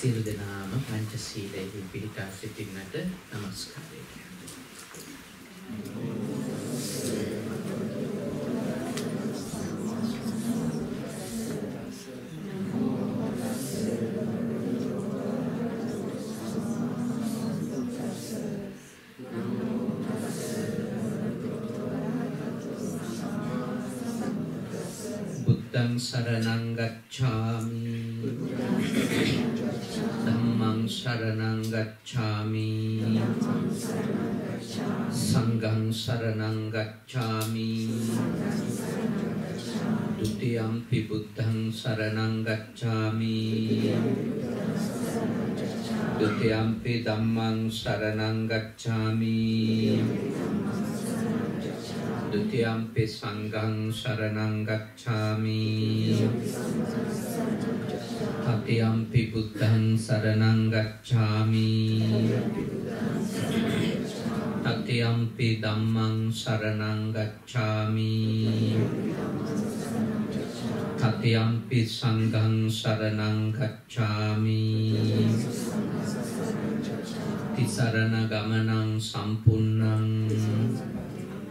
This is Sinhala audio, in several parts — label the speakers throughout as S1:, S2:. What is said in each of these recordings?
S1: සියලු දෙනාම පංචශීලයෙහි පිහිටා සිටින්නට নমස්කාරය බුද්ධං සරණං ගච්ඡාමි ධම්මං සරණං ගච්ඡාමි. සංඝං සරණං ගච්ඡාමි. ဒ ුතියම්පි බුද්ධං සරණං ගච්ඡාමි. ဒ ුතියම්පි ධම්මං සරණං ගච්ඡාමි. Dutiyampi sanghang saranang gacchami Tatiyampi buddhang saranang gacchami Tatiyampi dhammang saranang gacchami Tatiyampi sanghang saranang gacchami Tisarana gamanang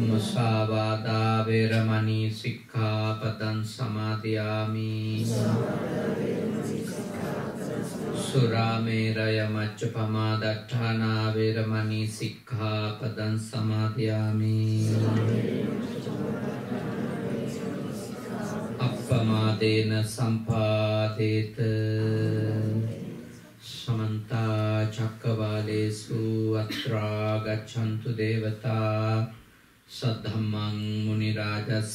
S1: මුසාවාදා වේරමණී සික්ඛාපදං සමාදියාමි. සුරාමේරය මච්චපමා දට්ඨානා වේරමණී සික්ඛාපදං සමාදියාමි. අප්පමාදේන සම්පාදේත සමන්ත චක්කවාලේසු අත්‍රා ගච්ඡන්තු දේවතා සද්ධම්මං මුනි රාජස්ස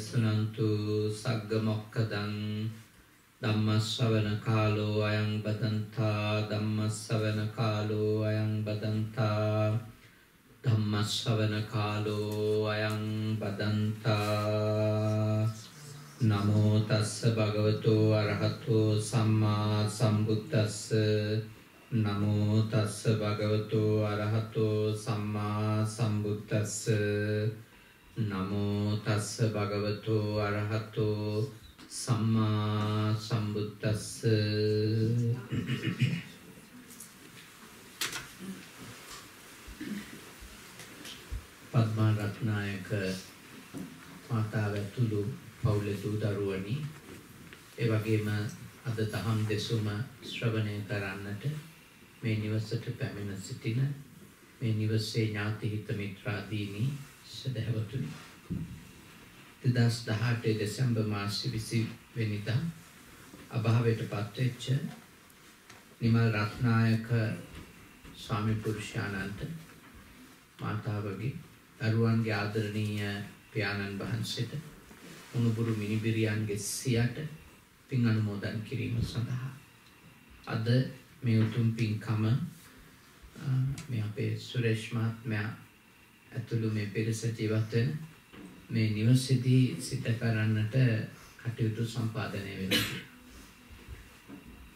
S1: සුනන්තු සග්ග මොක්කදං ධම්මස්සවන කාලෝ අයං බදන්තා ධම්මස්සවන කාලෝ අයං බදන්තා ධම්මස්සවන කාලෝ අයං බදන්තා. නමෝ තස්ස භගවතු අරහතෝ සම්මා සම්බුද්දස්ස නමෝ තස්ස භගවතු අරහතෝ සම්මා සම්බුද්දස්ස. නමෝ තස්ස භගවතු අරහතෝ සම්මා සම්බුද්දස්ස. පද්මා රත්නායක මාතාව ඇතුළු පවුලේ දූ දරුවනි. ඒ වගේම අද දහම් දෙසුම ශ්‍රවණය කරන්නට මේ නිවසට පැමිණ සිටින මේ නිවසේ ඥාති හිත මිත්‍රාදීනි සදහවතුනි. 2018 දෙසැම්බර් මාස 20 වෙනිදා අභාවයට පත්වෙච්ච නිමල් රත්නායක ස්වාමි පුරුෂයාණන්ට මාතාවගේ දරුවන්ගේ ආදරණීය පියාණන් වහන්සේට උණුබුරු මිනිබිරියන්ගේ සියට පින් අනුමෝදන් කිරීම සඳහා අද මේ උතුම් පින්කම මේ අපේ සුරේෂ් මහත්මයා ඇතුළු මේ පිරිස ජීවත් වෙන මේ නිවසේදී සිත කරන්නට කටයුතු සම්පාදනය වෙනවා.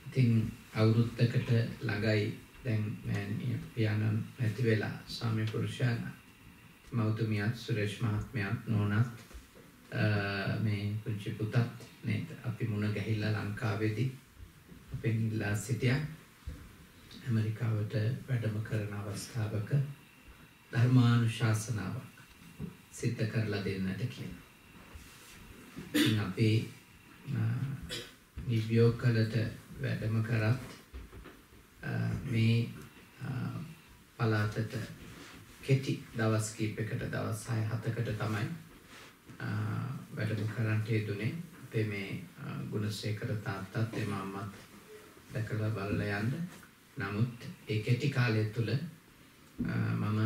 S1: ඉතින් අවුරුද්දකට ළඟයි දැන් මෑණිය පියාණන් නැති වෙලා ස්වාමි පුරුෂයාණන් මෞතුමියත් සුරේෂ් මහත්මයාත් නෝනත් මේ පුංචි පුතත් නේද අපි මුණ ගැහිලා ලංකාවේදී අපෙන් ඉල්ලා සිටියා ඇමරිකාවට වැඩම කරන අවස්ථාවක ධර්මානුශාසනාවක් සිද්ධ කරලා දෙන්නට කියලා. ඉතින් අපි නිව්යෝර්කලට වැඩම කරත් මේ පළාතට කෙටි දවස් කීපයකට දවස් 6-7කට තමයි වැඩම කරන්නට යෙදුනේ. අපේ මේ ගුණසේකර තාත්තත් එම අම්මත් දැකලා බලලා යන්න. නමුත් ඒ කෙටි කාලය තුල මම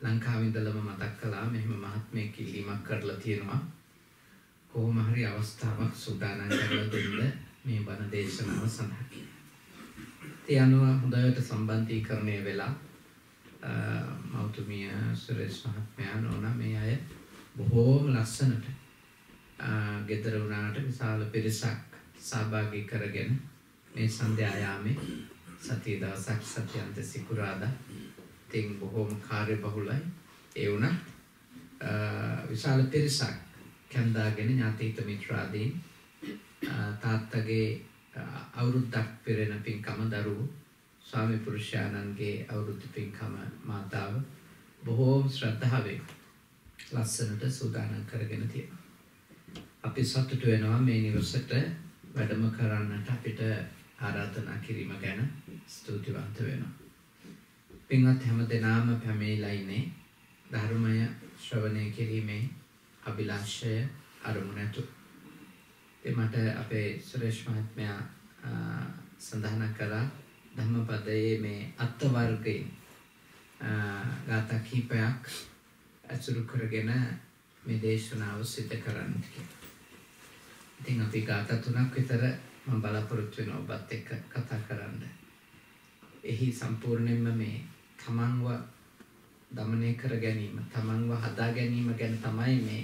S1: ලංකාවේ ඉඳලම මතක් කළා මෙහෙම මහත්මයෙක් ඉල්ලීමක් කරලා තියෙනවා. කොහොම හරි අවස්ථාවක් සූදානම් කරලා දෙන්න මේ බණ දේශනාව සඳහා කියලා. ඒ අනුව හොඳට සම්බන්ධීකරණය වෙලා මෞතුමිය සුරේෂ් මහත්මයා නෝනා මේ අය බොහෝම ලස්සනට ගෙදර වුණාට විශාල පිරිසක් සහභාගී කරගෙන මේ සන්ධ්‍යායාමේ සතිය දවසක් සතියන්ත සිකුරාදා ඉතින් බොහෝම කාර්යබහුලයි ඒ වුණත් විශාල පිරිසක් කැන්දාගෙන ඥාතිහිත මිත්‍රාදීන් තාත්තගේ අවුරුද්දක් පෙරෙන පින්කම දරුවෝ ස්වාමි පුරුෂයාණන්ගේ අවුරුදු පින්කම මාතාව බොහෝම ශ්‍රද්ධාවෙන් ලස්සනට සූදානම් කරගෙන තියෙනවා. අපි සතුටු වෙනවා මේ නිවසට වැඩම කරන්නට අපිට ආරාධනා කිරීම ගැන ස්තුතිවන්ත වෙනවා. පින්වත් හැම දෙනාම පැමිණිලා ඉන්නේ ධර්මය ශ්‍රවණය කිරීමේ අභිලාෂය අරමුණට. ඒ මට අපේ සුරේෂ් මහත්මයා සඳහන් කළා ධම්මපදයේ මේ අත්ත වර්ගයෙන් ගාථා කීපයක් ඇසුරු කරගෙන මේ දේශනාව සිදු කරන්න කියලා. ඉතින් අපි ගාථා තුනක් විතර මම බලාපොරොත්තු වෙනවා ඔබත් එක්ක කතා කරන්න. එහි සම්පූර්ණයෙන්ම මේ තමන්ව දමනය කර ගැනීම, තමන්ව හදා ගැනීම ගැන තමයි මේ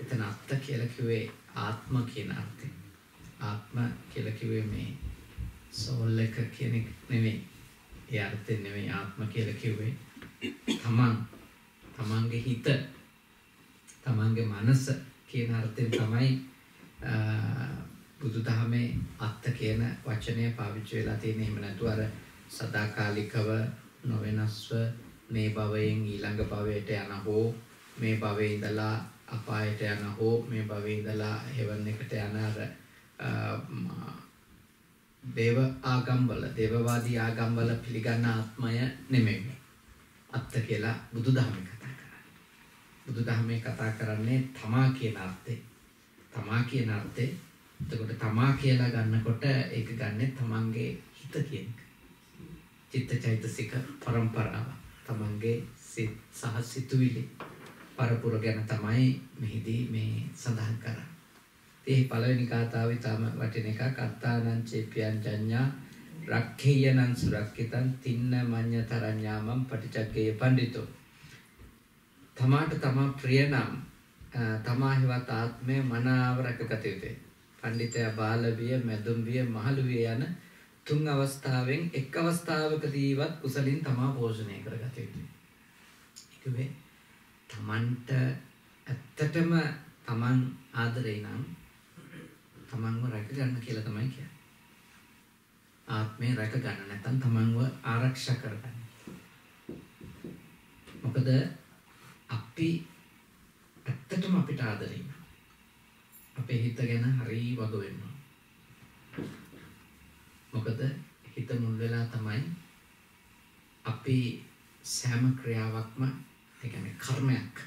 S1: එතන අත්ත කියලා කිව්වේ ආත්ම කියන අර්ථය. ආත්ම කියලා කිව්වේ මේ සෝල් එක කියන එක නෙවෙයි. ඒ අර්ථයෙන් නෙවෙයි ආත්ම කියලා කිව්වේ. තමන් තමන්ගේ හිත තමන්ගේ මනස කියන අර්ථයෙන් තමයි බුදුදහමේ අත්ත කියන වචනය පාවිච්චි වෙලා තියෙන්නේ. එහෙම නැතු අර සදාකාලිකව නොවෙනස්ව මේ භවයෙන් ඊළඟ භවයට යන හෝ මේ භවයේ ඉඳලා අපායට යන හෝ මේ භවයේ ඉඳලා හෙවන් එකට යන අර දේව ආගම්වල දේවවාදී ආගම්වල පිළිගන්න ආත්මය නෙමෙයි. අත්ත කියලා බුදුදහමේ කතා කරන්නේ. බුදුදහමේ කතා කරන්නේ තමා කියන අර්ථේ. තමා කියන අර්ථේ. එතකොට තමා කියලා ගන්නකොට ඒක ගන්නෙ තමන්ගේ හිත කියන එක. චිත්තචෛතසික පරම්පරාව. තමන්ගේ සිත් සහ සිතුවිලි පරපුර ගැන තමයි මෙහිදී මේ සඳහන් කරන්නේ. ඒ පළවෙනි කාතාව ඉතාම වටින එකක් අත්තානං චේපියං ජඤ්ඤා රක්ඛේයනං සුරක්කිතං තින්න මඤ්ඤ තරඤ්ඤාමං පටිචක්කේය පඬිතෝ තමාට තමා ප්‍රිය නම් තමා හිවත් ආත්මය මනාව රැකගත යුතුයි පඬිතයා බාලවිය මැදුම්විය මහලුවිය යන තුන් අවස්ථාවෙන් එක් අවස්ථාවකදීවත් කුසලින් තමා පෝෂණය කරගත යුතුයි ඒකවේ තමන්ට ඇත්තටම තමන් ආදරේ නම් තමන්ව රැක ගන්න කියලා තමයි කියන්නේ. ආත්මය රැක ගන්න නැත්නම් තමන්ව ආරක්ෂා කරගන්න. මොකද අපි ඇත්තටම අපිට ආදරේ අපේ හිත ගැන හරි වග වෙන්න මොකද හිත මුල් වෙලා තමයි අපි සෑම ක්‍රියාවක්ම ඒ කියන්නේ කර්මයක්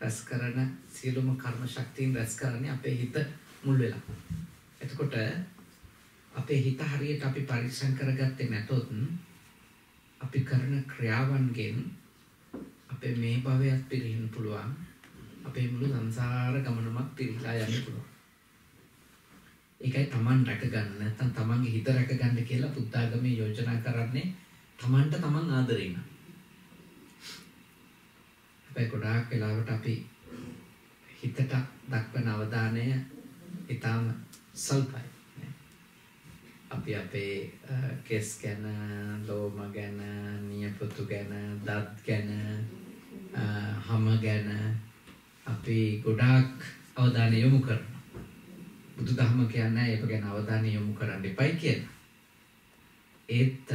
S1: රැස් කරන සියලුම කර්ම ශක්තියින් රැස් කරන්නේ අපේ හිත මුල් වෙලා. එතකොට අපේ හිත හරියට අපි පරිස්සම් කරගත්තේ නැතොත් අපි කරන ක්‍රියාවන්ගෙන් අපේ මේ භවයත් පිරිහෙන්න පුළුවන්. අපේ මුළු සංසාර ගමනමත් පිරිලා යන්න පුළුවන්. ඒකයි Taman රැක ගන්න නැත්නම් Tamanගේ හිත රැක ගන්න කියලා බුද්ධාගමේ යෝජනා කරන්නේ Tamanට Taman ආදරේ නා. හැබැයි ගොඩාක් වෙලාවට අපි හිතට දක්වන අවධානය ඉතාම සල්පයි. අපි අපේ කෙස් ගැන ලෝම ගැන නියපොතු ගැන දත් ගැන හම ගැන අපි ගොඩාක් අවධානය යොමු කරනවා. බුදු දහම කියන්නේ ඒක ගැන අවධානය යොමු කරන්න එපයි කියලා. ඒත්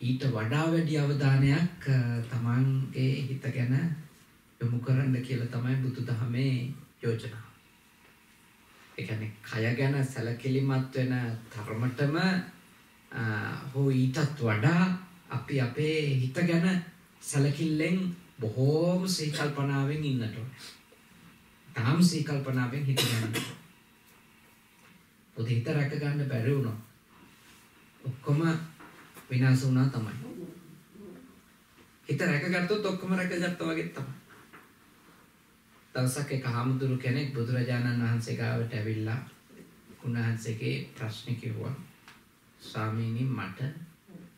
S1: ඊට වඩා වැඩි අවධානයක් තමන්ගේ හිත ගැන යොමු කරන්න කියලා තමයි බුදු දහමේ යෝජනාව. ඒ කියන්නේ කය ගැන සැලකිලිමත් වෙන තරමටම හෝ ඊටත් වඩා අපි අපේ හිත ගැන සැලකිල්ලෙන් බොහෝම සීකල්පනාවෙන් ඉන්නට ඕනේ. තාම සීකල්පනාවෙන් හිතන්න. පොත හිත රැක ගන්න බැරි වුණා. ඔක්කොම විනාශ වුණා තමයි. හිත රැකගත්තොත් ඔක්කොම රැකගත්තා වගේ තමයි. දවසක් එක හාමුදුරු කෙනෙක් බුදුරජාණන් වහන්සේ ගාවට ඇවිල්ලා උන්වහන්සේගේ ප්‍රශ්න කිව්වා. ස්වාමීනි මට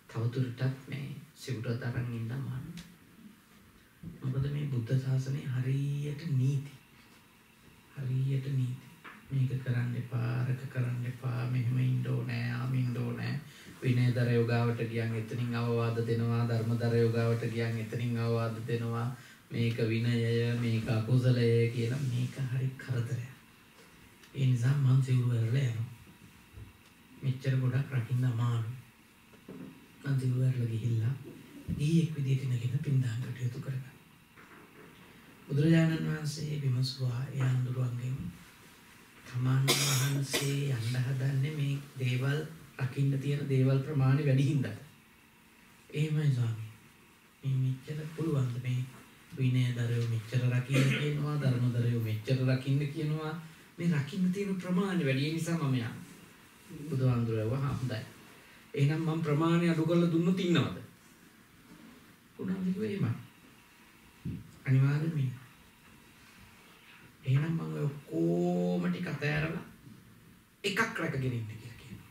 S1: තවදුරටත් මේ සිවුර තරන් ඉන්න මම. මොකද මේ බුද්ධ ශාසනය හරියට නීති. හරියට නීති. මේක කරන්න එපා, අරක කරන්න එපා, මෙහෙම ඉන්න ඕනේ, ආම ඉන්න ඕනේ. විනයදර යෝගාවට ගියන් එතනින් අවවාද දෙනවා, ධර්මදර යෝගාවට ගියන් එතනින් අවවාද දෙනවා. මේක විනයය, මේක අකුසලය කියලා මේක හරි කරදරයක්. ඒ නිසා මං සිවුරු වලට යනවා. මෙච්චර ගොඩක් රකින්න අමාරුයි. මං සිවුරු වලට ගිහිල්ලා ගියෙක් විදිහට නැගෙන පින්දාම් කටයුතු කරගන්න. බුදුරජාණන් වහන්සේ විමසුවා ඒ අඳුරංගෙන් තමන් වහන්සේ යන්න හදන්නේ මේ දේවල් රකින්න තියෙන දේවල් ප්‍රමාණය වැඩි හින්දා. එහෙමයි ස්වාමී. මේ මෙච්චර පුළුවන්ද මේ විනයදරයෝ මෙච්චර රකින්න කියනවා ධර්මදරයෝ මෙච්චර රකින්න කියනවා මේ රකින්න තියෙන ප්‍රමාණය වැඩි නිසා මම යන්නේ. බුදුහාමුදුරුවෝ හොඳයි. එහෙනම් මම ප්‍රමාණය අඩු කරලා දුන්නොත් ඉන්නවද? උනාද කිව්වේ එහෙමයි. අනිවාර්යෙන්ම ඉන්න. එහෙනම් මම ඔය ඔක්කොම ටික අතෑරලා එකක් රැකගෙන ඉන්න කියලා කියනවා.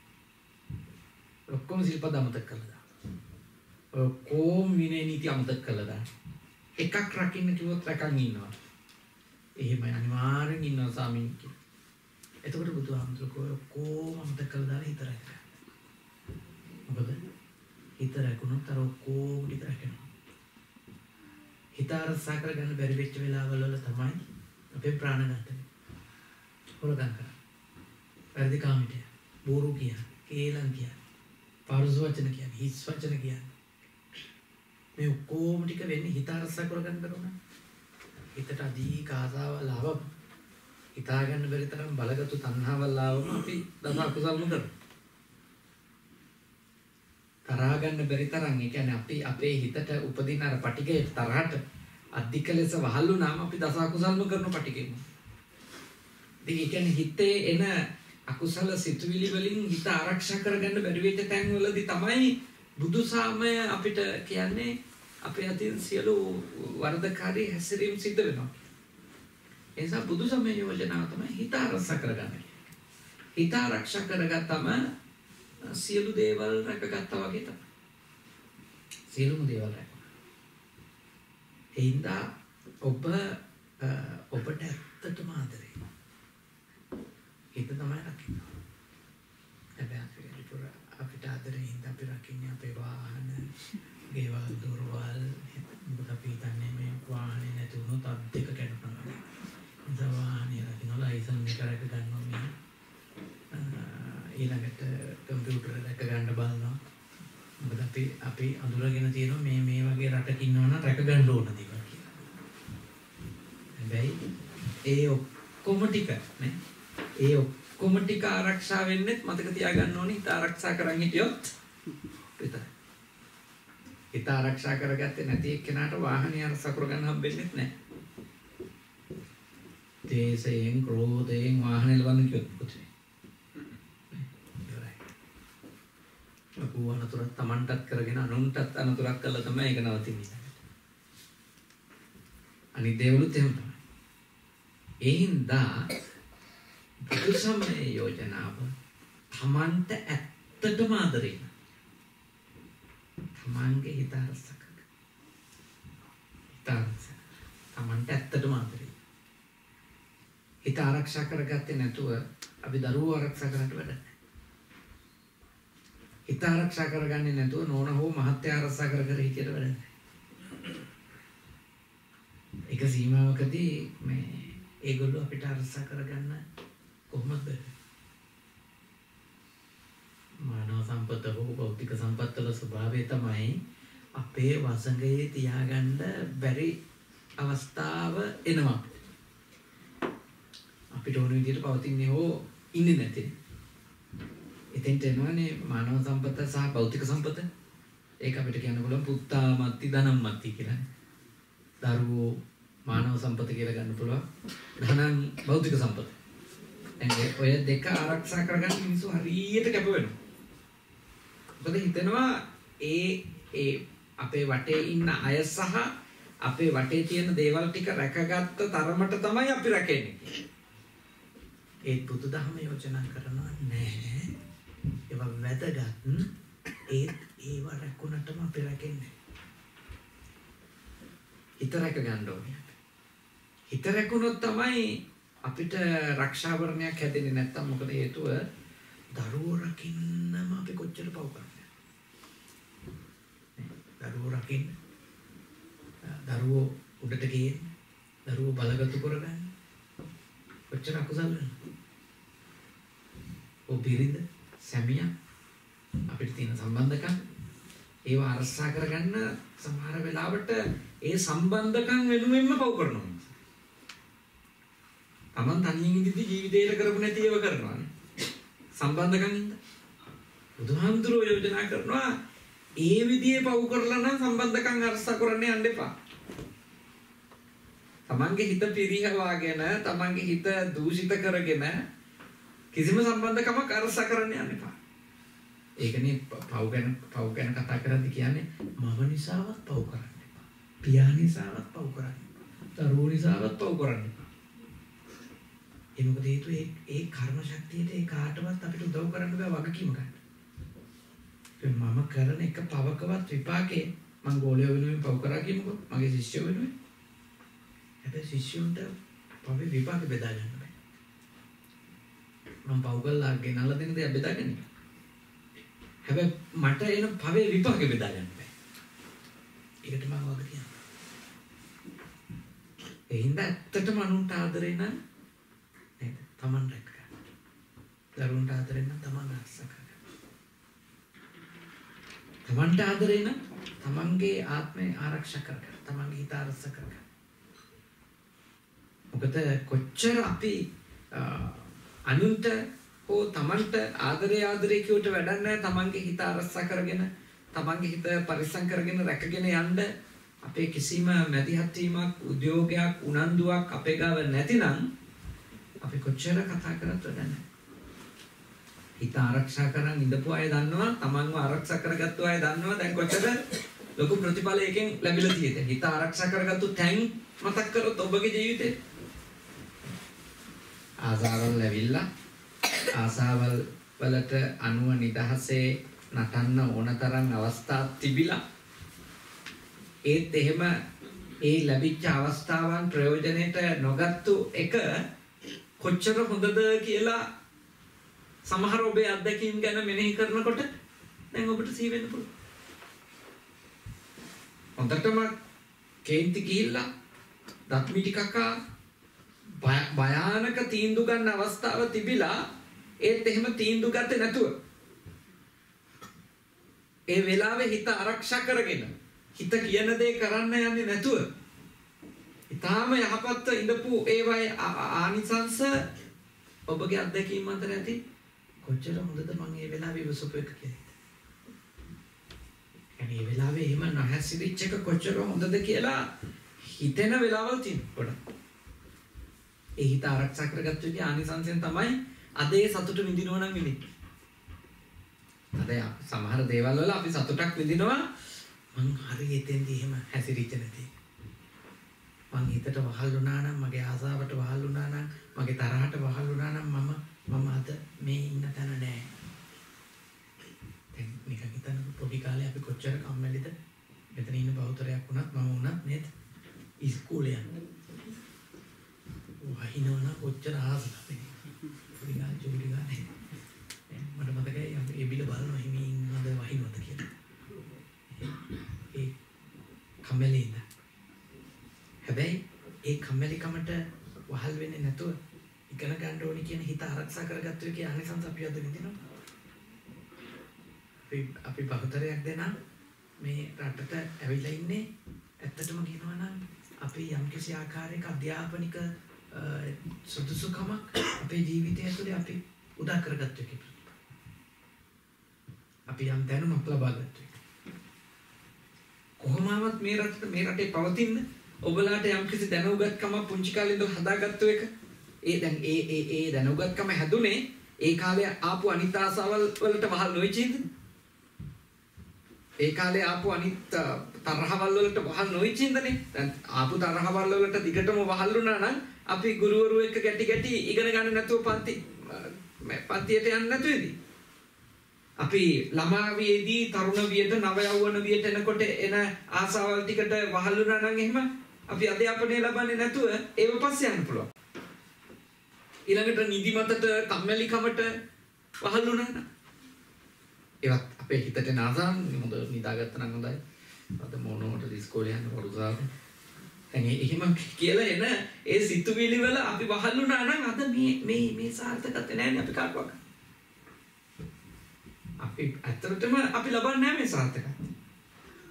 S1: ඔක්කොම සිල්පද අමතක කළා දාන්න. ඔය ඔක්කොම විනය නීති අමතක කළා දාන්න. එකක් රකින්න කිව්වොත් රැකන් ඉන්නවා. එහෙමයි අනිවාර්යෙන් ඉන්නවා ස්වාමීන් කියලා. එතකොට බුදුහාමුදුරුවෝ ඔක්කොම අමතක කළා දාලා හිත රැකගන්න. මොකද හිත රැකුණොත් අර ඔක්කොම ටික රැකෙනවා. හිත අරසා කරගන්න බැරි වෙච්ච වෙලාවල් වල තමයි අපේ ප්‍රාණඝාත වෙන්නේ. හොරගම් කරා. වැරදි කාමිතය. බෝරු කියන්නේ, කේලම් කියන්නේ, පරුස වචන කියන්නේ, හිස් වචන කියන්නේ. මේ ඔක්කොම ටික වෙන්නේ හිත අරසා කරගන්න බැරුණා. හිතට අධික ආසාවල් ආවම හිතා ගන්න බැරි තරම් බලගත්තු තණ්හාවල් ආවම අපි දස අකුසල්ම කරනවා. තරහා ගන්න බැරි තරම් ඒ කියන්නේ අපි අපේ හිතට උපදින අර පටිගය තරහට අධික ලෙස වහල් වුණාම අපි දස අකුසල්ම කරන පටිගෙම. ඉතින් ඒ කියන්නේ හිතේ එන අකුසල සිතුවිලි වලින් හිත ආරක්ෂා කරගන්න බැරි වෙච්ච තැන්වලදී තමයි බුදුසාමය අපිට කියන්නේ අපේ අතින් සියලු වරදකාරී හැසිරීම් සිද්ධ වෙනවා. ඒ නිසා බුදුසමය යෝජනාව තමයි හිත ආරක්ෂා කරගන්න. හිත ආරක්ෂා කරගත්තම සියලු දේවල් රැකගත්තා වගේ තමයි. සියලුම දේවල් රැකුණා. ඒ හින්දා ඔබ ඔබට ඇත්තටම ආදරේ. හිත තමයි රකින්න. හැබැයි අපි වැඩිපුර අපිට ආදරේ හින්දා අපි රකින්නේ අපේ වාහන, ගෙවල්, දොරවල්. මොකද අපි හිතන්නේ මේ වාහනේ නැති වුණොත් අත් දෙක කැඩුණා. ඉතින් වාහනේ රකින්න ලයිසන් එක රැක ගන්නවා මේ. ඊළඟට කම්පියුටර් රැක ගන්න බලනවා. මොකද අපි අපි අඳුරගෙන තියෙනවා මේ මේ වගේ රටක ඉන්නවනම් රැක ගන්න ඕන දේවල් කියලා. හැබැයි ඒ ඔක්කොම ටික නේ ඒ ඔක්කොම ටික ආරක්ෂා වෙන්නෙත් මතක තියාගන්න ඕනේ හිත ආරක්ෂා කරන් හිටියොත් විතරයි. හිත ආරක්ෂා කරගත්තේ නැති එක්කෙනාට වාහනේ ආරක්ෂා කරගන්න හම්බෙන්නේ නැහැ. දේශයෙන් ක්‍රෝධයෙන් වාහනේ ලබන්න කිව්වොත් මොකද ලොකු අනතුරක් Tamanටත් කරගෙන අනුන්ටත් අනතුරක් කළා තමයි ඒක නවතින්නේ. අනිත් දේවලුත් එහෙම තමයි. ඒ හින්දා බුදු සමය යෝජනාව Tamanට ඇත්තටම ආදරේ. Tamanගේ හිත අරසක. හිත අරසක. Tamanට ඇත්තටම ආදරේ. හිත ආරක්ෂා කරගත්තේ නැතුව අපි දරුවෝ ආරක්ෂා කරන්න වැඩ නැහැ. හිත ආරක්ෂා කරගන්නේ නැතුව නෝන හෝ මහත්ය ආරක්ෂා කර කර හිටියට වැඩ නැහැ. එක සීමාවකදී මේ ඒගොල්ලෝ අපිට ආරක්ෂා කරගන්න කොහොමද මානව සම්පත හෝ භෞතික සම්පත් වල ස්වභාවය තමයි අපේ වසඟයේ තියාගන්න බැරි අවස්ථාව එනවා. අපිට ඕන විදිහට පවතින්නේ හෝ ඉන්නේ නැති. එතෙන්ට එනවනේ මානව සම්පත සහ භෞතික සම්පත. ඒක අපිට කියන්න පුළුවන් පුත්තාමත්ති ධනම්මත්ති කියලා. දරුවෝ මානව සම්පත කියලා ගන්න පුළුවන්. ධනං භෞතික සම්පත. එන්නේ ඔය දෙක ආරක්ෂා කරගන්න මිනිස්සු හරියට කැප වෙනවා. මොකද හිතනවා ඒ ඒ අපේ වටේ ඉන්න අය සහ අපේ වටේ තියෙන දේවල් ටික රැකගත්ත තරමට තමයි අපි රැකෙන්නේ. ඒ බුදුදහම යෝජනා කරනවා නෑ. ඒව ඒවා වැදගත් ඒත් ඒවා රැකුණටම අපි රැකෙන්නේ. හිත රැක ගන්න ඕනේ. හිත රැකුණොත් තමයි අපිට රක්ෂාවරණයක් හැදෙන්නේ නැත්තම් මොකද හේතුව? දරුවෝ රකින්නම අපි කොච්චර පව් කරන්නේ. දරුවෝ රකින්න. දරුවෝ උඩට ගේන්න දරුවෝ බලගතු කරගන්න. කොච්චර අකුසල් වෙනවද? ඔය බිරිඳ? සැමියා අපිට තියෙන සම්බන්ධකම් ඒව අරසා කරගන්න සමහර වෙලාවට ඒ සම්බන්ධකම් වෙනුවෙන්ම පව් කරනවා Taman තනියෙන් ඉඳිද්දි ජීවිතේට කරපු නැති ඒවා කරනවානේ. සම්බන්ධකම් ඉඳ. බුදුහාමුදුරුවෝ යෝජනා කරනවා ඒ විදිහේ පව් කරලා නම් සම්බන්ධකම් අරස කරන්න යන්න එපා. තමන්ගේ හිත පිරිහවාගෙන තමන්ගේ හිත දූෂිත කරගෙන කිසිම සම්බන්ධකමක් අරස කරන්න යන්න එපා. ඒකනේ පව් ගැන පව් ගැන කතා කරද්දී කියන්නේ මව නිසාවත් පව් කරන්න එපා. පියා නිසාවත් පව් කරන්න එපා. දරුවෝ නිසාවත් පව් කරන්න එපා. ඒ මොකද හේතුව ඒ ඒ කර්ම ශක්තියට ඒ කාටවත් අපිට උදව් කරන්න බෑ වගකීම ගන්න. මම කරන එක පවකවත් විපාකේ මං ගෝලය වෙනුවෙන් පව කරා කියමුකෝ මගේ ශිෂ්‍ය වෙනුවෙන්. හැබැයි ශිෂ්‍යුන්ට පවේ විපාක බෙදා ගන්න බෑ. මම පව කළා ගෙනල්ලා දෙන දේ බෙදා ගන්න. හැබැයි මට එන පවේ විපාක බෙදා ගන්න බෑ. ඒකට මම වග කියනවා. ඒ හින්දා ඇත්තටම අනුන්ට ආදරේ නම් තමන් රැක ගන්න. දරුවන්ට ආදරෙන් නම් තමන් ආරක්ෂා කරගන්න. තමන්ට ආදරේ නම් තමන්ගේ ආත්මය ආරක්ෂා කරගන්න. තමන්ගේ හිත ආරක්ෂා කරගන්න. මොකද කොච්චර අපි අනුන්ට හෝ තමන්ට ආදරේ ආදරේ කියවට වැඩක් නැහැ තමන්ගේ හිත ආරක්ෂා කරගෙන තමන්ගේ හිත පරිස්සම් කරගෙන රැකගෙන යන්න අපේ කිසිම මැදිහත් වීමක් උද්‍යෝගයක් උනන්දුවක් අපේ ගාව නැතිනම් අපි කොච්චර කතා කරත් වැඩ නැහැ. හිත ආරක්ෂා කරන් ඉඳපු අය දන්නවා, තමන්ව ආරක්ෂා කරගත්තු අය දන්නවා දැන් කොච්චර ලොකු ප්‍රතිඵල එකෙන් ලැබිලා තියෙද. හිත ආරක්ෂා කරගත්තු තැන් මතක් කරොත් ඔබගේ ජීවිතේ ආසාවල් ලැබිලා ආසාවල් වලට අනුව නිදහසේ නටන්න ඕනතරම් අවස්ථා තිබිලා ඒත් එහෙම ඒ ලැබිච්ච අවස්ථාවන් ප්‍රයෝජනෙට නොගත්තු එක කොච්චර හොඳද කියලා සමහර ඔබේ අත්දැකීම් ගැන මෙනෙහි කරනකොට දැන් ඔබට සිහි වෙන්න පුළුවන්. හොඳටම කේන්ති ගිහිල්ලා දත්මිටි කකා භයානක තීන්දුව ගන්න අවස්ථාව තිබිලා ඒත් එහෙම තීන්දුව ගත්තේ නැතුව ඒ වෙලාවේ හිත ආරක්ෂා කරගෙන හිත කියන දේ කරන්න යන්නේ නැතුව ඊටාම යහපත්ව ඉඳපු ඒවයි ආනිසංස ඔබගේ අත්දැකීම් අතර ඇති කොච්චර හොඳද මම මේ වෙලාවේ ඉවසපු එක කියලා. يعني මේ වෙලාවේ එහෙම නැහැසිරිච්ච එක කොච්චර හොඳද කියලා හිතෙන වෙලාවල් තියෙනවා පොඩක්. ඒ හිත ආරක්ෂා කරගත්තු එකේ ආනිසංසයෙන් තමයි අද ඒ සතුට විඳිනව නම් විඳින්නේ. අද සමහර දේවල් වල අපි සතුටක් විඳිනවා මං හරි එතෙන්දී එහෙම හැසිරිච්ච නැති. මං හිතට වහල් වුණා නම් මගේ ආසාවට වහල් වුණා නම් මගේ තරහට වහල් වුණා නම් මම මම අද මේ ඉන්න තැන නෑ. දැන් නිකන් හිතන්නකො පොඩි කාලේ අපි කොච්චර කම්මැලිද? මෙතන ඉන්න බෞතරයක් වුණත් මම වුණත් නේද? ඉස්කෝලේ යන්න. වහිනවන කොච්චර ආසද අපි. පොඩි කාලේ ජොලි කාලේ. මට මතකයි අපි ඒ බිල බලනවා හිමින් ඉන්නවද වහිනවද කියලා. ඒ කම්මැලි ඉඳ හැබැයි ඒ කම්මැලිකමට වහල් වෙන්නේ නැතුව ඉගෙන ගන්න ඕනි කියන හිත ආරක්ෂා කරගත්තු එකේ අනිසංස අපි අද විඳිනවා. අපි අපි බහුතරයක් දෙනා මේ රටට ඇවිල්ලා ඉන්නේ ඇත්තටම කියනවා නම් අපි යම්කිසි ආකාරයක අධ්‍යාපනික සුදුසුකමක් අපේ ජීවිතය ඇතුලේ අපි උදා කරගත්තු එකේ අපි යම් දැනුමක් ලබා ගත්තා. කොහොමවත් මේ රටට මේ රටේ පවතින්න ඔබලාට යම්කිසි දැනුගත්කමක් පුංචි කාලේ ඉඳන් හදාගත්තු එක ඒ දැන් ඒ ඒ ඒ දැනුගත්කම හැදුනේ ඒ කාලේ ආපු අනිත් ආසාවල් වලට වහල් නොවිචින්ද ඒ කාලේ ආපු අනිත් තරහවල් වලට වහල් නොවිචින්දනේ දැන් ආපු තරහවල් වලට දිගටම වහල් වුණා නම් අපි ගුරුවරු එක්ක ගැටි ගැටි ඉගෙන ගන්න නැතුව පන්ති පන්තියට යන්න නැතුවේදී අපි ළමාවියේදී තරුණ වියට නව යෞවන වියට එනකොට එන ආසාවල් ටිකට වහල් වුණා නම් එහෙම අපි අධ්‍යාපනය ලබන්නේ නැතුව ඒව පස්සේ යන්න පුළුවන්. ඊළඟට නිදිමතට කම්මැලිකමට වහල් වුණා නම් ඒවත් අපේ හිතට නාසාන් හොඳ නිදාගත්ත නම් හොඳයි. අද මොනෝට ඉස්කෝලේ යන්න වරුසාව. දැන් එහෙම කියලා එන ඒ සිතුවිලි වල අපි වහල් වුණා නම් අද මේ මේ මේ සාර්ථකත්වය නැහැ අපි කාටවත්. අපි ඇත්තටම අපි ලබන්නේ නැහැ මේ සාර්ථකත්වය.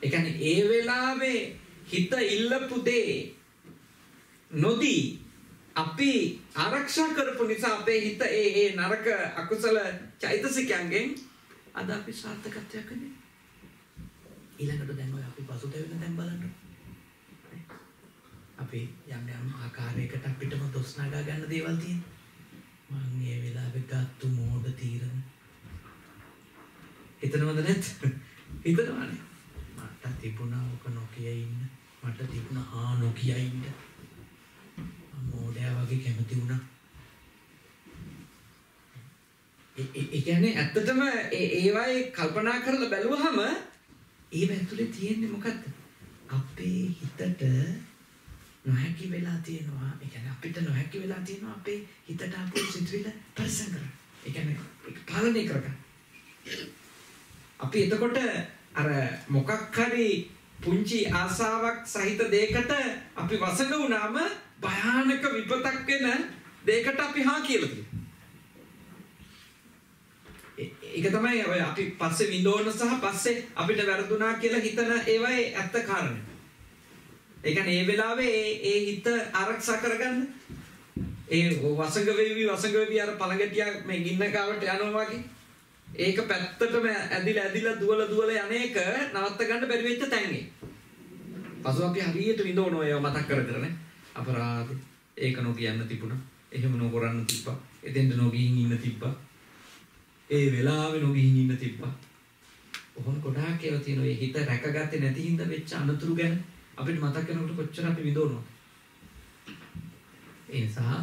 S1: ඒ කියන්නේ ඒ වෙලාවේ හිත ඉල්ලපු දේ නොදී අපි ආරක්ෂා කරපු නිසා අපේ හිත ඒ ඒ නරක අකුසල චෛතසිකයන්ගෙන් අද අපි සාර්ථකත්වයක් වෙන්නේ. ඊළඟට දැන් ඔය අපි පසුතැවෙන දැන් බලන්න. අපි යම් යම් ආකාරයකට අපිටම දොස් නගා ගන්න දේවල් තියෙනවා. මම ඒ වෙලාවේ ගත්තු මෝඩ තීරණ. හිතනවද නැත්? හිතනවානේ. මට තිබුණා ඔක නොකිය ඉන්න. මට තිබුණා ආ නොකිය ඉන්න. මෝඩයා වගේ කැමති වුණා. ඒ කියන්නේ ඇත්තටම ඒ ඒවයි කල්පනා කරලා බැලුවහම ඒව ඇතුලේ තියෙන්නේ මොකද්ද? අපේ හිතට නොහැකි වෙලා තියෙනවා. ඒ කියන්නේ අපිට නොහැකි වෙලා තියෙනවා අපේ හිතට ආපු සිතුවිල්ල පරිසම් කරන්න. ඒ කියන්නේ ඒක පාලනය කරගන්න. අපි එතකොට අර මොකක් හරි පුංචි ආසාවක් සහිත දෙයකට අපි වසඟ වුණාම භයානක විපතක් වෙන දෙයකට අපි හා කියලා තියෙනවා. ඒක තමයි ඔය අපි පස්සේ විඳෝන සහ පස්සේ අපිට වැරදුනා කියලා හිතන ඒවයි ඇත්ත කාරණේ. ඒ කියන්නේ ඒ වෙලාවේ ඒ ඒ හිත ආරක්ෂා කරගන්න ඒ වසඟ වේවි වසඟ වේවි අර පළඟටියා මේ ගින්න කාවට යනවා වගේ ඒක පැත්තටම ඇදිලා ඇදිලා දුවල දුවල යන්නේක නවත්ත ගන්න බැරි වෙච්ච තැන්ගේ. පසු අපි හරියට විඳවන ඒවා මතක් කර කරනේ අපරාධ ඒක නොකියන්න තිබුණා. එහෙම නොකරන්න තිබ්බා. එතෙන්ට නොගිහින් ඉන්න තිබ්බා. ඒ වෙලාවේ නොගිහින් ඉන්න තිබ්බා. ඔහොම ගොඩාක් ඒවා තියෙනවා. ඒ හිත රැකගත්තේ නැති හින්දා වෙච්ච අනතුරු ගැන අපිට මතක් වෙනකොට කොච්චර අපි විඳවනවද? ඒ නිසා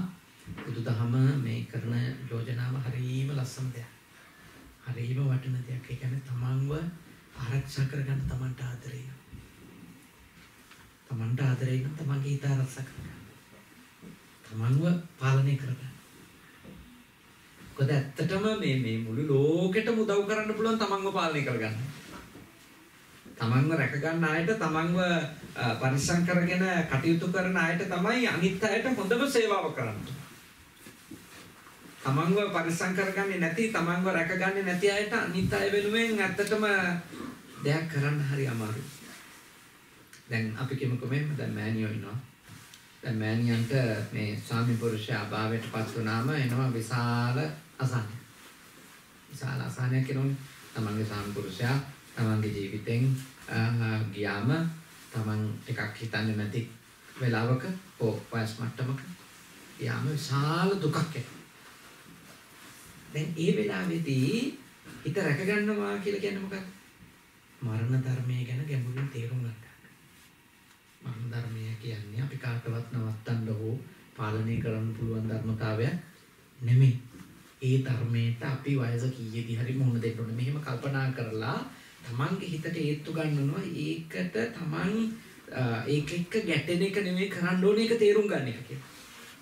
S1: බුදුදහම මේ කරන යෝජනාව හරීම ලස්සන දෙයක්. හරීම වටින දෙයක්. ඒ කියන්නේ තමන්ව ආරක්ෂා කරගන්න තමන්ට ආදරේ. තමන්ට ආදරේ නම් තමන්ගේ හිත ආරක්ෂා කරගන්න. තමන්ව පාලනය කරගන්න. මොකද ඇත්තටම මේ මේ මුළු ලෝකෙටම උදව් කරන්න පුළුවන් තමන්ව පාලනය කරගන්න. තමන්ව රැක ගන්න අයට තමන්ව පරිස්සම් කරගෙන කටයුතු කරන අයට තමයි අනිත් අයට හොඳම සේවාව කරන්නේ. තමන්ව පරිස්සම් කරගන්නේ නැති තමන්ව රැකගන්නේ නැති අයට අනිත් අය වෙනුවෙන් ඇත්තටම දෙයක් කරන්න හරි අමාරුයි. දැන් අපි කියමුකෝ මෙහෙම දැන් මෑනියෝ ඉන්නවා. දැන් මෑනියන්ට මේ ස්වාමි පුරුෂයා අභාවයට පත් වුණාම එනවා විශාල අසහනයක්. විශාල අසහනයක් එනෝනේ. තමන්ගේ ස්වාමි පුරුෂයා තමන්ගේ ජීවිතෙන් ගියාම තමන් එකක් හිතන්නේ නැති වෙලාවක හෝ වයස් මට්ටමක යාම විශාල දුකක් එනවා. දැන් ඒ වෙලාවේදී හිත රැක ගන්නවා කියලා කියන්නේ මොකක්ද? මරණ ධර්මය ගැන ගැඹුරින් තේරුම් ගන්න. මරණ ධර්මය කියන්නේ අපි කාටවත් නවත්තන්න හෝ පාලනය කරන්න පුළුවන් ධර්මතාවයක් නෙමෙයි. ඒ ධර්මයට අපි වයස කීයේදී හරි මුහුණ දෙන්න ඕනේ. මෙහෙම කල්පනා කරලා තමන්ගේ හිතට ඒත්තු ගන්නනවා ඒකට තමන් ඒක එක්ක ගැටෙන එක නෙමෙයි කරන්න ඕනේ ඒක තේරුම් ගන්න එක කියලා.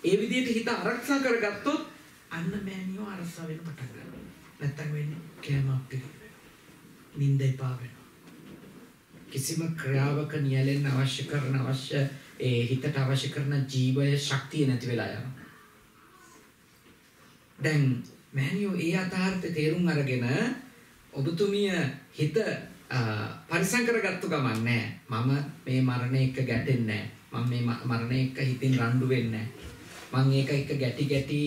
S1: ඒ විදිහට හිත ආරක්ෂා කරගත්තොත් අන්න මෑනියෝ ආරක්ෂා වෙන්න පටන් ගන්නවා. නැත්තම් වෙන්නේ කෑම අපිට නිින්ද එපා වෙනවා. කිසිම ක්‍රියාවක නියැලෙන්න අවශ්‍ය කරන අවශ්‍ය ඒ හිතට අවශ්‍ය කරන ජීවය ශක්තිය නැති වෙලා යනවා. දැන් මෑනියෝ ඒ අතහරිත තේරුම් අරගෙන ඔබතුමිය හිත පරිසම් කරගත්තු ගමන් නෑ. මම මේ මරණ එක්ක ගැටෙන්නේ නෑ. මම මේ මරණ එක්ක හිතින් රණ්ඩු වෙන්නේ නෑ. මම ඒක එක්ක ගැටි ගැටි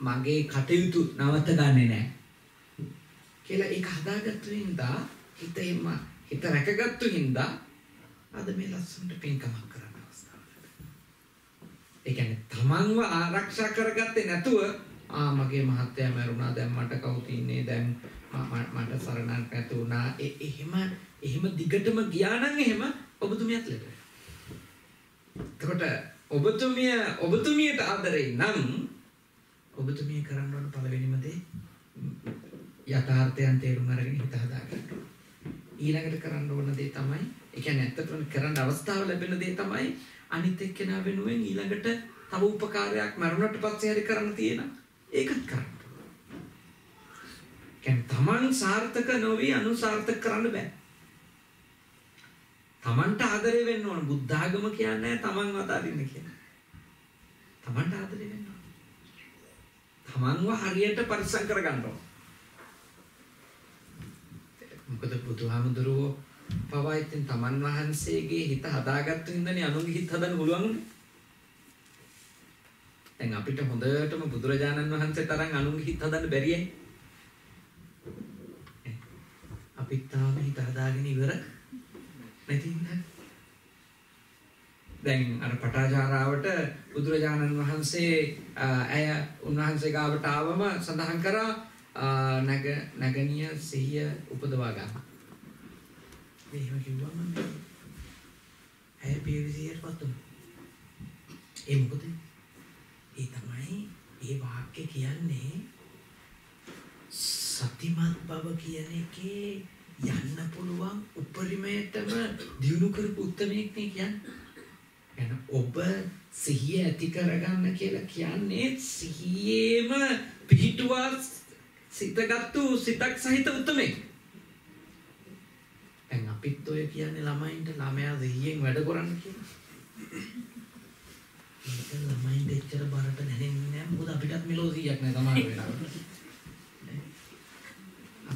S1: මගේ කටයුතු නවත්ත ගන්නෙ නෑ. කියලා ඒක හදාගත්තු හින්දා හිත එම්ම හිත රැකගත්තු හින්දා අද මේ ලස්සනට පින්කමක් කරන්න අවස්ථාවක් ඒ කියන්නේ තමන්ව ආරක්ෂා කරගත්තේ නැතුව ආ මගේ මහත්තයා මරුණා. දැන් මට කවුද ඉන්නේ? දැන් මට සරණක් නැතු වුණා එහෙම එහෙම දිගටම ගියා නම් එහෙම ඔබතුමියත් ලෙඩ එතකොට ඔබතුමිය ඔබතුමියට ආදරේ නම් ඔබතුමිය කරන්න ඕන පළවෙනිම දේ යථාර්ථයන් තේරුම් අරගෙන හිත හදාගන්න. ඊළඟට කරන්න ඕන දේ තමයි, ඒ කියන්නේ ඇත්තටම කරන්න අවස්ථාව ලැබෙන දේ තමයි අනිත් එක්කෙනා වෙනුවෙන් ඊළඟට තව උපකාරයක් මරුණට පස්සේ හරි කරන්න තියෙන. ඒකත් කරන්න. කියන්නේ Taman සාර්ථක නොවි අනුසාර්ථක කරන්න බෑ. Tamanට ආදරේ වෙන්න ඕන. බුද්ධ ආගම කියන්නේ Taman අතාරින්න කියන්නේ. Tamanට ආදරේ වෙන්න ඕන. Tamanව හරියට පරිස්සම් කරගන්න ඕන. මොකද බුදුහාමුදුරුවෝ පවා ඉතින් Taman වහන්සේගේ හිත හදාගත්ත හින්දානේ අනුන්ගේ හිත හදන්න පුළුවන් උනේ. දැන් අපිට හොඳටම බුදුරජාණන් වහන්සේ තරම් අනුන්ගේ හිත හදන්න බැරියයි. අපිත් තාම හිත හදාගෙන ඉවර නැති ඉඳන්. දැන් අර පටාචාරාවට බුදුරජාණන් වහන්සේ ඇය උන්වහන්සේ ගාවට ආවම සඳහන් කරා නැග නැගණිය සිහිය උපදවා ගන්න. මෙහෙම කිව්වම ඇය පියවිසියට පත් වුණා. ඒ මොකද? ඒ තමයි ඒ වාක්‍ය කියන්නේ සතිමත් බව කියන එකේ යන්න පුළුවන් උපරිමයටම දියුණු කරපු උත්මයෙක් නේ කියන්නේ. එන ඔබ සිහිය ඇති කරගන්න කියලා කියන්නේ සිහියේම පිහිටුවා සිතගත්තු සිතක් සහිත උත්මයෙක්. දැන් අපිත් ඔය කියන්නේ ළමයින්ට ළමයා සිහියෙන් වැඩ කරන්න කියලා. ඒක ළමයින්ට එච්චර බරට දැනෙන්නේ නැහැ මොකද අපිටත් මෙලෝ 100ක් නැහැ සමහර වෙලාවට.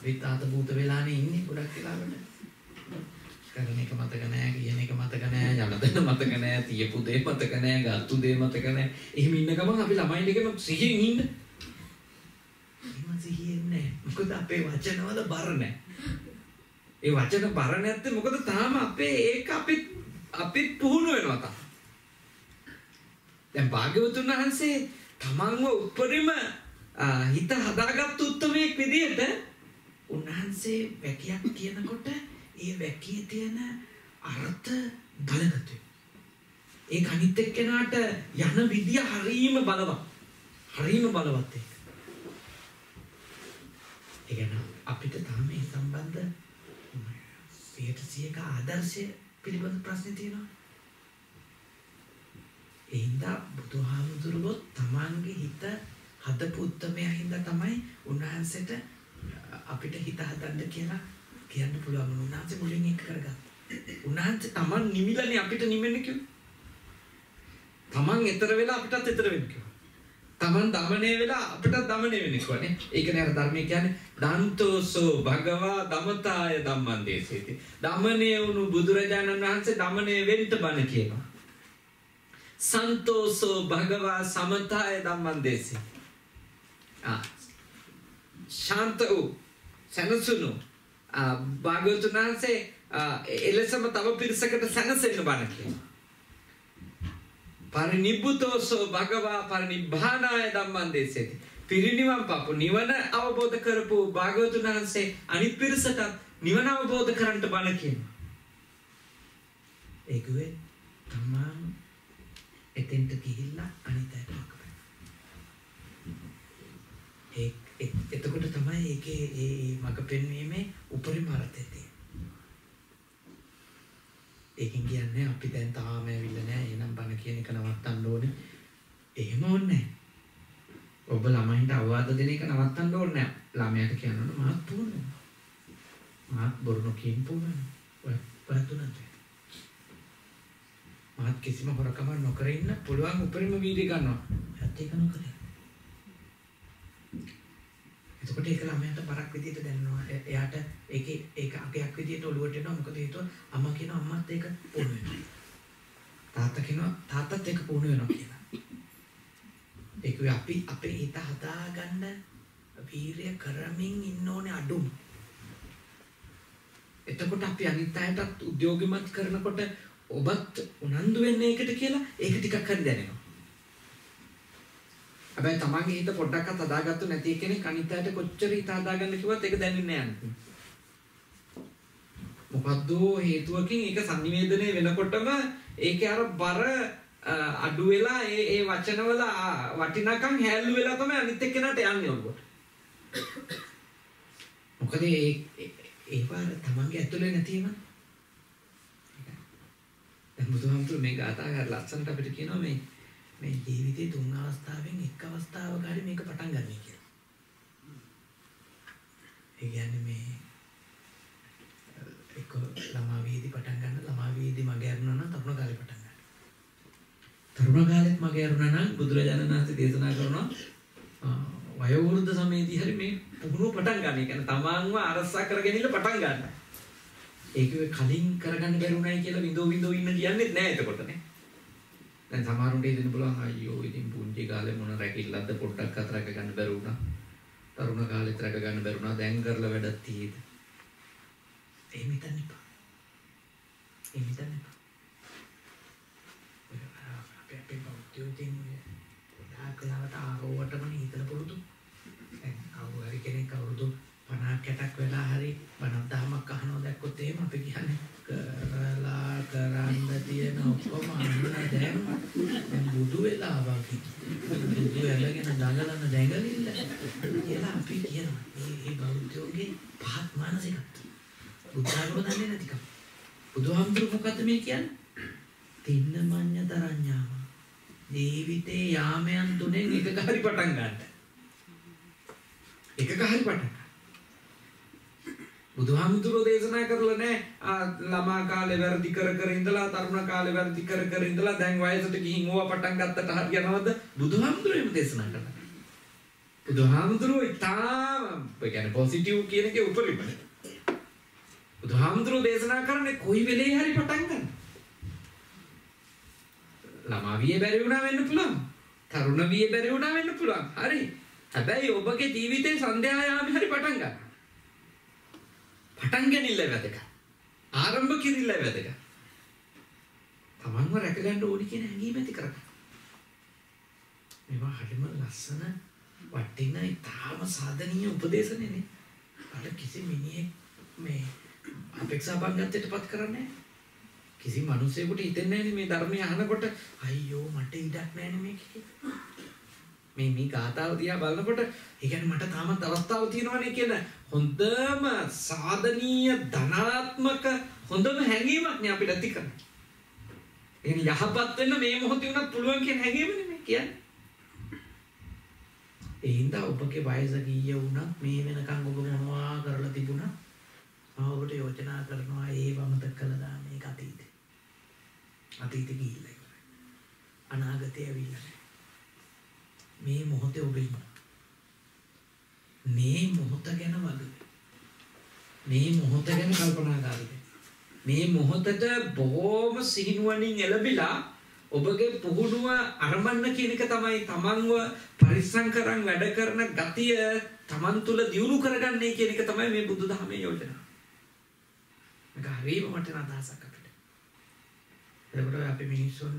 S1: අපිත් තාත භූත වෙලානේ ඉන්නේ ගොඩක් වෙලාවට. කරන එක මතක නෑ කියන එක මතක නෑ යනදන මතක නෑ තියපු දේ මතක නෑ ගත්තු දේ මතක නෑ. එහෙම ඉන්න ගමන් අපි ළමයින් එකම සිහියෙන් ඉන්න. එහෙම සිහියෙන් නෑ. මොකද අපේ වචනවල බර නෑ. ඒ වචන බර නැත්තේ මොකද තාම අපේ ඒක අපි අපිත් පුහුණු වෙනවා තා. දැන් භාග්‍යවතුන් වහන්සේ තමන්ව උපරිම හිත හදාගත්තු උත්මයෙක් විදිහට උන්වහන්සේ වැකියක් කියනකොට ඒ වැකියේ තියෙන අර්ථ බලගතුයි. ඒක අනිත් එක්කෙනාට යන විදිය හරීම බලවත්. හරීම බලවත් ඒක. ඒ කියන්නේ අපිට තාම මේ සම්බන්ධ 100%ක ආදර්ශය පිළිබඳ ප්‍රශ්න තියෙනවා. ඒ හින්දා බුදුහාමුදුරුවෝ තමන්ගේ හිත හදපු උත්මයා හින්දා තමයි උන්වහන්සේට අපිට හිත හදන්න කියලා කියන්න පුළුවන් උන්වහන්සේ මුලින් එක කරගත්තා උන්වහන්සේ Taman නිමිලනේ අපිට නිමෙන්න කිව්වා Taman ඈතර වෙලා අපිටත් ඈතර වෙන්න කිව්වා තමන් දමනය වෙලා අපට දමනය වෙනස්වන ඒක නෑර ධර්මය කියන ඩන්තෝසෝ භගවා දමතාය දම්මන් දේශේති. දමනය වුණු බුදුරජාණන් වහන්සේ දමනය වෙන්ට බණ කියවා. සන්තෝසෝ භගවා සමතාය දම්මන් දේශේ. ශාන්ත වූ සැනසුණු භාග්‍යවතුන් වහන්සේ එලෙසම තව පිරිසකට සැනසෙන්න බණ කියනවා. පරිනිබ්බුතෝසෝ භගවා පරිනිබ්බානාය ධම්මං දේශේති. පිරිනිවන් පපු නිවන අවබෝධ කරපු භාග්‍යවතුන් වහන්සේ අනිත් පිරිසට නිවන අවබෝධ කරන්නට බණ කියනවා. ඒකුවේ තමන් එතෙන්ට ගිහිල්ලා අනිත් අයට මඟ ඒ එතකොට තමයි ඒකේ ඒ මඟ පෙන්වීමේ උපරිම අර්ථය තියෙන්නේ. ඒකෙන් කියන්නේ අපි දැන් තාම ඇවිල්ලා නැහැ. එහෙනම් බණ කියන එක නවත්තන්න ඕනේ. එහෙම ඕනේ ඔබ ළමයින්ට අවවාද දෙන එක නවත්තන්න ඕනේ නැහැ. ළමයාට කියනවනේ මාත් පුහුණු. මාත් බොරුන කියන පුහුණු. ඔය පහතුනත්. මාත් කිසිම හොරකමක් නොකර ඉන්න පුළුවන් උපරිම වීර්ය ගන්නවා. ඇත්ත ඒක නොකරේ. එතකොට ඒක ළමයාට බරක් විදියට දැනෙනවා. එයාට ඒකේ ඒක අගයක් විදියට ඔලුවට එනවා. මොකද හේතුව අම්මා කියනවා අම්මත් ඒක පුහුණු වෙනවා. තාත්තා කියනවා තාත්තත් ඒක පුහුණු වෙනවා කියලා. ඒක අපි අපේ හිත හදාගන්න වීරිය කරමින් ඉන්න ඕනේ අඩුම. එතකොට අපි අනිත් අයටත් උද්‍යෝගිමත් කරනකොට ඔබත් උනන්දු වෙන්නේ ඒකට කියලා ඒක ටිකක් හරි දැනෙනවා. හැබැයි තමන්ගේ හිත පොඩ්ඩක්වත් හදාගත්තු නැති කෙනෙක් අනිත් අයට කොච්චර හිත හදාගන්න කිව්වත් ඒක දැනෙන්නේ නැහැ. මොකද්ද හේතුවකින් ඒක sannivedanaya වෙනකොටම ඒකේ අර බර අඩු වෙලා ඒ ඒ වචනවල වටිනකම් හැල්ලු වෙලා තමයි අනිත් එක්කෙනාට යන්නේ ඔබට. මොකද ඒ ඒවා තමන්ගේ ඇතුලේ නැතිවම දැන් බුදුහාමුදුරු මේ ගාථා ගාලා ලස්සනට අපිට කියනවා මේ මේ ජීවිතේ තුන් අවස්ථාවෙන් එක් අවස්ථාවක හරි මේක පටන් ගන්න කියලා. ඒ කියන්නේ මේ එක්ක ළමා වේදි පටන් ගන්න ළමා වේදි මගේ අරුණා නම් තරුණ කාලේ පටන් ගන්න. තරුණ කාලෙත් මගේ අරුණා නම් බුදුරජාණන් වහන්සේ දේශනා කරනවා වයෝවෘද්ධ සමයේදී හරි මේ පුහුණුව පටන් ගන්න. ඒ කියන්නේ තමාන්ව අරසා කරගෙන පටන් ගන්න. ඒක කලින් කරගන්න බැරුණයි කියලා විඳෝ විඳෝ ඉන්න කියන්නේ නැහැ එතකොට නේ. දැන් සමහරුන්ට හිතෙන්න පුළුවන් අයියෝ ඉතින් පුංචි කාලේ මොන රැකිල්ලක්ද පොඩ්ඩක් අත රැක ගන්න බැරුණා. තරුණ කාලෙත් රැක ගන්න බැරුණා. දැන් කරලා වැඩක් තියෙද. එහෙම හිතන්න එපා. එහෙම හිතන්න එපා. අපේ අපේ බෞද්ධයෝටින් ගොඩාක් වෙලාවට ආරෝවටම හිතලා පුරුදු. දැන් කවුරු හරි කෙනෙක් අවුරුදු 50ක් 60ක් වෙලා හරි බණක් දහමක් අහනවා දැක්කොත් එහෙම අපි කියන්නේ කරලා කරන්න තියෙන ඔක්කොම අන්න දැන් දැන් බුදු වෙලා වගේ බුදු එළගෙන දඟලන දැඟලිල්ල කියලා අපි කියනවා. මේ මේ බෞද්ධයෝගේ පහත් මානසිකත්වය. බුද්ධාගම දන්නේ නැතිකම. බුදුහාමුදුරු මොකද්ද මේ කියන්නේ? තින්න මඤ්ඤ තරඤ්ඤාම ජීවිතේ යාමයන් තුනෙන් එකක හරි පටන් ගන්න. එකක හරි පටන් බුදුහාමුදුරෝ දේශනා කරලා නැහැ ළමා කාලේ වැරදි කර කර ඉඳලා තරුණ කාලේ වැරදි කර කර ඉඳලා දැන් වයසට ගිහින් ඕවා පටන් ගත්තට හරියනවද බුදුහාමුදුරෝ එහෙම දේශනා කරලා බුදුහාමුදුරෝ ඉතාම ඒ කියන්නේ පොසිටිව් කියන එකේ උපරිමයි බුදුහාමුදුරෝ දේශනා කරන්නේ කොයි වෙලේ හරි පටන් ගන්න. ළමා වියේ බැරි වුණා වෙන්න පුළුවන්. තරුණ වියේ බැරි වුණා වෙන්න පුළුවන්. හරි. හැබැයි ඔබගේ ජීවිතේ සන්ධ්‍යා යාමේ හරි පටන් ගන්න. පටන් ගැනීම වැදගත්. ආරම්භ කිරීම වැදගත්. තමන්ව රැකගන්න ඕනි කියන හැඟීම ඇති කරගන්න. මේවා හරිම ලස්සන වටින ඉතාම සාධනීය උපදේශනේ නේ. අර කිසි මිනිහෙක් මේ අපේක්ෂා බංගත්තට පත් කරන්නේ කිසි මිනිසෙකුට හිතෙන්නේ නැහැ මේ ධර්මය අහනකොට අයියෝ මට ඉඩක් නැහැ මේකේ. මේ මේ ගාතාව දිහා බලනකොට ඒ කියන්නේ මට තාමත් අවස්ථාවක් තියෙනවනේ කියන හොඳම සාධනීය ධනාත්මක හොඳම හැඟීමක් නේ අපිට ඇති කරන්නේ. එහෙනම් යහපත් වෙන්න මේ මොහොතේ උනත් පුළුවන් කියන හැඟීමනේ මේ කියන්නේ. ඒ හින්දා ඔබගේ වයස කීය වුණත් මේ වෙනකන් ඔබ මොනවා කරලා තිබුණා මම ඔබට යෝජනා කරනවා ඒ වමතක කළා දාන්න ඒක අතීතේ. අතීතේ ගිහිල්ලා ඉවරයි. අනාගතේ ඇවිල්ලා මේ මොහොතේ ඔබ මේ මොහොත ගැන වග මේ මොහොත ගැන කල්පනාකාරී මේ මොහොතට බොහොම සිහිනුවණින් එළබිලා ඔබගේ පුහුණුව අරඹන්න කියන එක තමයි තමන්ව පරිස්සම් කරන් වැඩ කරන ගතිය තමන් තුළ දියුණු කරගන්නේ කියන එක තමයි මේ බුදුදහමේ යෝජනාව. මේක හරියම වටින අදහසක් අපිට. එතකොට අපි මිනිස්සුන්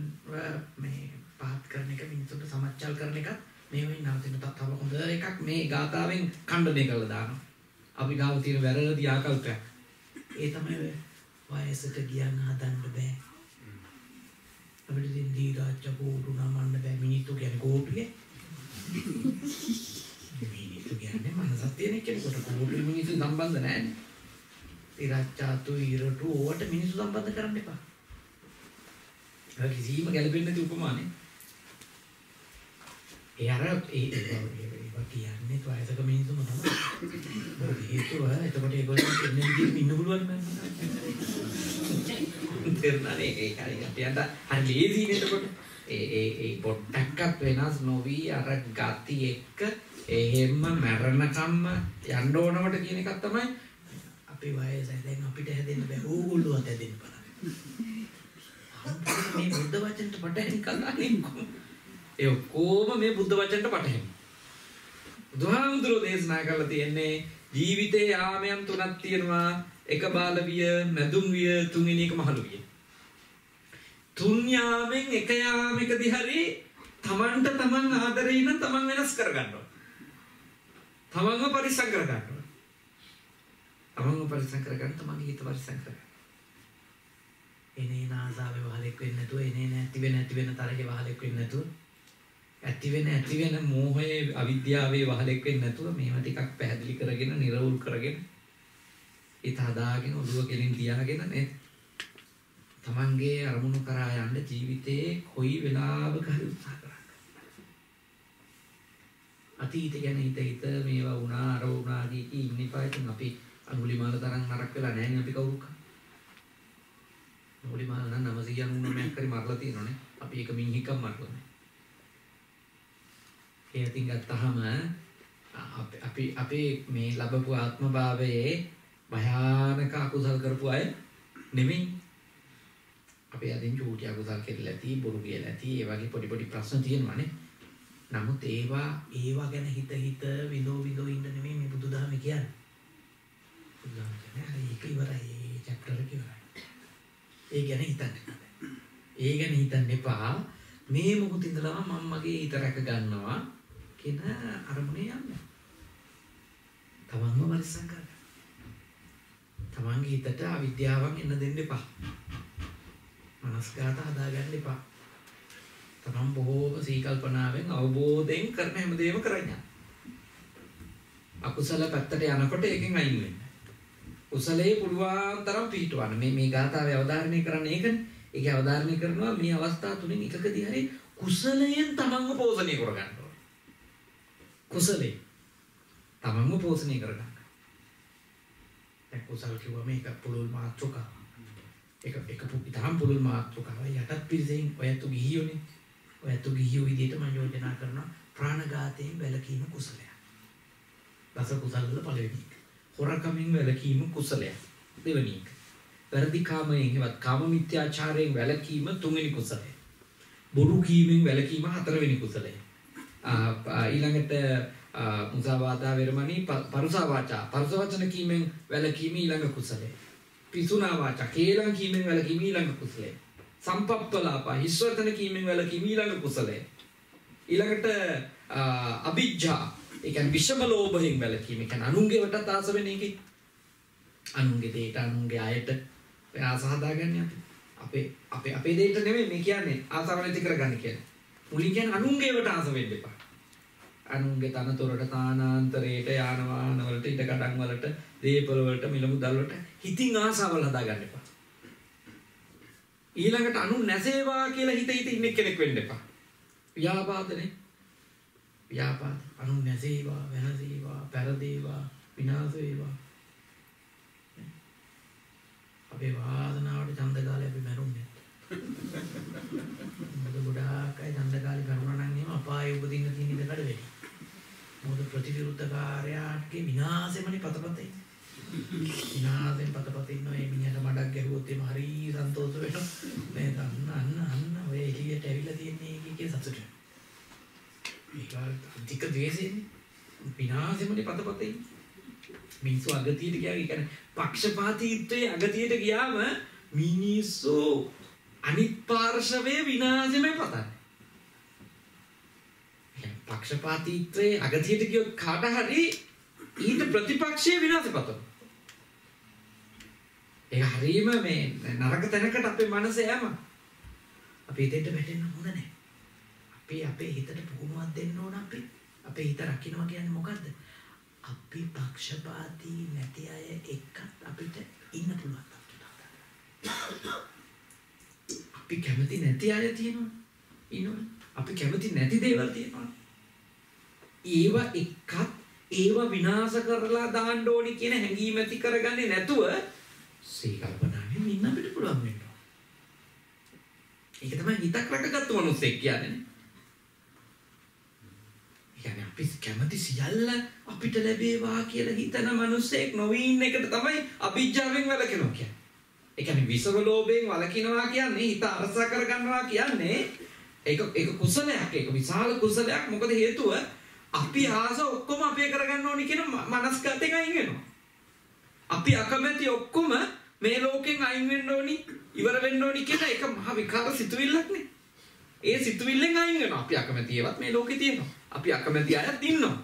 S1: මේ පහත් කරන එක මිනිස්සුන්ට සමච්චල් කරන එකත් මේ වෙයි නවතින තව හොඳ එකක් මේ ගාථාවෙන් ඛණ්ඩනය කරලා දානවා. අපි ගාව තියෙන වැරදි ආකල්පයක්. ඒ තමයි වයසට ගියන් හදන්න බෑ. අපිට ඉතින් දීරාච්ච කෝටු නමන්න බෑ මිනිත්තු කියන්නේ කෝටුවේ. මිනිත්තු කියන්නේ මනසක් තියෙන කෙනෙකුට කෝටු මිනිත්තු සම්බන්ධ නැහැ. දීරාච්චාතු ඊරටු ඕවට මිනිස්සු සම්බන්ධ කරන්න එපා. ඒක කිසිම ගැළපෙන්නේ නැති උපමානේ. ඒ අර ඒ ඒවා කියන්නේ වයසක මිනිස්සුම තමයි. හේතුව එතකොට ඒගොල්ලෝ ඉන්න විදිහට ඉන්න පුළුවන් නේද? තේරුණානේ ඒක හරි අපිට හරි ලේසියි එතකොට. ඒ ඒ ඒ පොට්ටක්වත් වෙනස් නොවි අර ගති එක්ක එහෙම්ම මැරණකම්ම යන්න ඕනවට කියන එකක් තමයි අපේ වයසයි දැන් අපිට හැදෙන්න බෑ ඕගොල්ලෝවත් හැදෙන්න බලන්න. මේ බුද්ධ වචනට පටහැනි කතානේ ඒ ඔක්කොම මේ බුද්ධ වචනට පටහැනි. බුදුහාමුදුරෝ දේශනා කරලා තියෙන්නේ ජීවිතේ යාමයන් තුනක් තියෙනවා. එක බාලවිය, මැදුම් විය, තුන්වෙනි එක මහලු විය. තුන් යාමෙන් එක යාමකදී හරි තමන්ට තමන් ආදරේ නම් තමන් වෙනස් කරගන්නවා. තමන්ව පරිස්සම් කරගන්නවා. තමන්ව පරිස්සම් කරගන්න තමන්ගේ හිත පරිස්සම් කරගන්න. එනේ නාසාවේ වහලෙක් වෙන්නේ නැතුව එනේ නැති වෙන නැති වෙන තරගේ වහලෙක් වෙන්නේ නැතුව ඇති වෙන ඇති වෙන මෝහයේ අවිද්‍යාවේ වහලෙක් වෙන්නේ නැතුව මේවා ටිකක් පැහැදිලි කරගෙන නිර්වුල් කරගෙන හිත හදාගෙන ඔළුව කෙලින් තියාගෙන නේද? තමන්ගේ අරමුණු කරා යන්න ජීවිතේ කොයි වෙලාවක හරි උත්සාහ කරන්න. අතීත ගැන හිත හිත මේවා වුණා අර වුණා කී කී ඉන්න එපා. ඉතින් අපි අඟුලිමාල තරම් නරක වෙලා නැහැ නේ අපි කවුරුක. අඟුලිමාල නම් 999ක් හරි මරලා තියෙනවනේ. අපි එක මිනිහෙක්ම මරලා නැහැ. ඒ අතින් ගත්තාම අපි අපි අපි මේ ලැබපු ආත්ම භාවයේ භයානක අකුසල් කරපු අය නෙමෙයි. අපි අදින් චූටි අකුසල් කෙරෙලා ඇති, බොරු කියලා ඇති, ඒ වගේ පොඩි පොඩි ප්‍රශ්න තියෙනවානේ. නමුත් ඒවා ඒවා ගැන හිත හිත විදෝ විදෝ ඉන්න නෙමෙයි මේ බුදුදහම කියන්නේ. බුදුදහම කියන්නේ හරි ඒක ඉවරයි, ඒ චැප්ටර් එක ඉවරයි. ඒ ගැන හිතන්න ඒ ගැන හිතන්න එපා. මේ මොහොත ඉඳලා මම මගේ හිත රැක ගන්නවා කියන අරමුණේ යන්න. තමන්ම පරිස්සම් කරගන්න. තමන්ගේ හිතට අවිද්‍යාවන් එන්න දෙන්න එපා. මනස්ගත හදාගන්න එපා. තමන් බොහෝම සීකල්පනාවෙන් අවබෝධයෙන් කරන හැමදේම කරන්න. අකුසල පැත්තට යනකොට ඒකෙන් අයින් වෙන්න. කුසලයේ පුළුවන් තරම් පිහිටවන්න. මේ මේ ගාථාවේ අවධාරණය කරන්නේ ඒකනේ. ඒක අවධාරණය කරනවා මේ අවස්ථා තුනෙන් එකකදී හරි කුසලයෙන් තමන්ව පෝෂණය කරගන්න ඕනේ. කුසලේ තමන්ව පෝෂණය කරගන්න. දැන් කුසල කිව්වම ඒක පුළුල් මාත්‍රකාව. ඒක ඒක පුපිතාම් පුළුල් මාත්‍රකාව. යටත් පිරිසෙන් ඔයතු ගිහියෝනේ. ඔයතු ගිහියෝ විදිහට මම යෝජනා කරනවා ප්‍රාණඝාතයෙන් වැළකීම කුසලයක්. දස කුසල වල පළවෙනි එක. හොරකමින් වැළකීම කුසලයක්. දෙවෙනි එක. වැරදි කාමයෙන් හෙවත් කාම මිත්‍යාචාරයෙන් වැළකීම තුන්වෙනි කුසලය. බොරු කීමෙන් වැළකීම හතරවෙනි කුසලය. ඊළඟට මුසාවාදා වේරමණී පරුසා වාචා පරුස වචන කීමෙන් වැළකීම ඊළඟ කුසලය. පිසුනා වාචා කේලම් කීමෙන් වැළකීම ඊළඟ කුසලය. සම්පප්පලාප හිස් වචන කීමෙන් වැළකීම ඊළඟ කුසලය. ඊළඟට අභිජ්ජා ඒ කියන්නේ විෂම ලෝභයෙන් වැළකීම. ඒ කියන්නේ අනුන්ගේ වටත් ආස වෙන එකේ අනුන්ගේ දෙයට අනුන්ගේ අයට ආස හදාගන්නේ අපි. අපේ අපේ අපේ දෙයට නෙමෙයි මේ කියන්නේ ආසාව නැති කරගන්න කියන්නේ. මුලින් කියන්නේ අනුන්ගේ වට ආස වෙන්න එපා. අනුන්ගේ තනතුරට තානාන්තරයට යාන වාහන වලට ඉඩ කඩම් වලට දීපල වලට මිල මුදල් වලට හිතින් ආසාවල් හදාගන්න එපා. ඊළඟට අනුන් නැසේවා කියලා හිත හිත ඉන්න කෙනෙක් වෙන්න එපා. ව්‍යාපාදනේ. ව්‍යාපාද අනුන් නැසේවා, වෙනසේවා, පෙරදේවා, විනාශ වේවා. අපේ වාසනාවට ඡන්ද කාලේ අපි මැරුන්නේ. මොකද ගොඩාක් අය ඡන්ද කාලේ කරුණා නම් එහෙම අපායේ උපදින්න තියෙන ඉඩ කඩ වැඩි. මොකද ප්‍රතිවිරුද්ධ කාර්යාටගේ විනාශෙමනේ පතපතේ. විනාශෙන් පතපතේ ඉන්න මේ මිනිහට මඩක් ගැහුවොත් එimhe හරි සන්තෝෂ වෙනවා. මේ අන්න අන්න අන්න ඔය එළියට ඇවිල්ලා තියන්නේ කී සතුට. මේක අධික ද්වේෂෙන්නේ. විනාශෙමනේ පතපතේ. මිනිස්සු අගතියට ගියා කියන්නේ පක්ෂපාතීත්වයේ අගතියට ගියාම මිනිස්සු අනිත් පාර්ශවයේ විනාශෙමයි පතන්නේ. පක්ෂපාතීත්වයේ අගතියට ගියොත් කාට හරි ඊට ප්‍රතිපක්ෂයේ විනාශ පතන. ඒක හරීම මේ නරක තැනකට අපේ මනස යෑම. අපි හිතෙන්ට වැටෙන්න හොඳ නැහැ. අපි අපේ හිතට පුහුණුවක් දෙන්න ඕන අපි. අපේ හිත රකින්නවා කියන්නේ මොකද්ද? අපි පක්ෂපාතී නැති අය එක්කත් අපිට ඉන්න පුළුවන් අපි කැමති නැති අය තියෙනවා. ඉන්නවා අපි කැමති නැති දේවල් තියෙනවා. ඒවා එක්කත් ඒවා විනාශ කරලා දාන්න ඕනි කියන හැඟීම ඇති කරගන්නේ නැතුව සීකල්පනාවෙන් ඉන්න අපිට පුළුවන් වෙනවා. ඒක තමයි හිතක් රැකගත්තු මිනිස්සෙක් කියන්නේ. කියන්නේ අපි කැමති සියල්ල අපිට ලැබේවා කියලා හිතන මිනිස්සෙක් නොවී ඉන්න එකට තමයි අභිජ්ජාවෙන් වැළකෙනවා කියන්නේ. ඒ කියන්නේ විසව ලෝභයෙන් වළකිනවා කියන්නේ හිත අරස කරගන්නවා කියන්නේ ඒක ඒක කුසලයක් ඒක විශාල කුසලයක් මොකද හේතුව අපි ආස ඔක්කොම අපේ කරගන්න ඕනි කියන මනස්ගතෙන් අයින් වෙනවා. අපි අකමැති ඔක්කොම මේ ලෝකෙන් අයින් වෙන්න ඕනි ඉවර වෙන්න ඕනි කියන එක මහ විකාර සිතුවිල්ලක් නේ. ඒ සිතුවිල්ලෙන් අයින් වෙනවා. අපි අකමැති ඒවත් මේ ලෝකේ තියෙනවා. අපි අකමැති අයත් ඉන්නවා.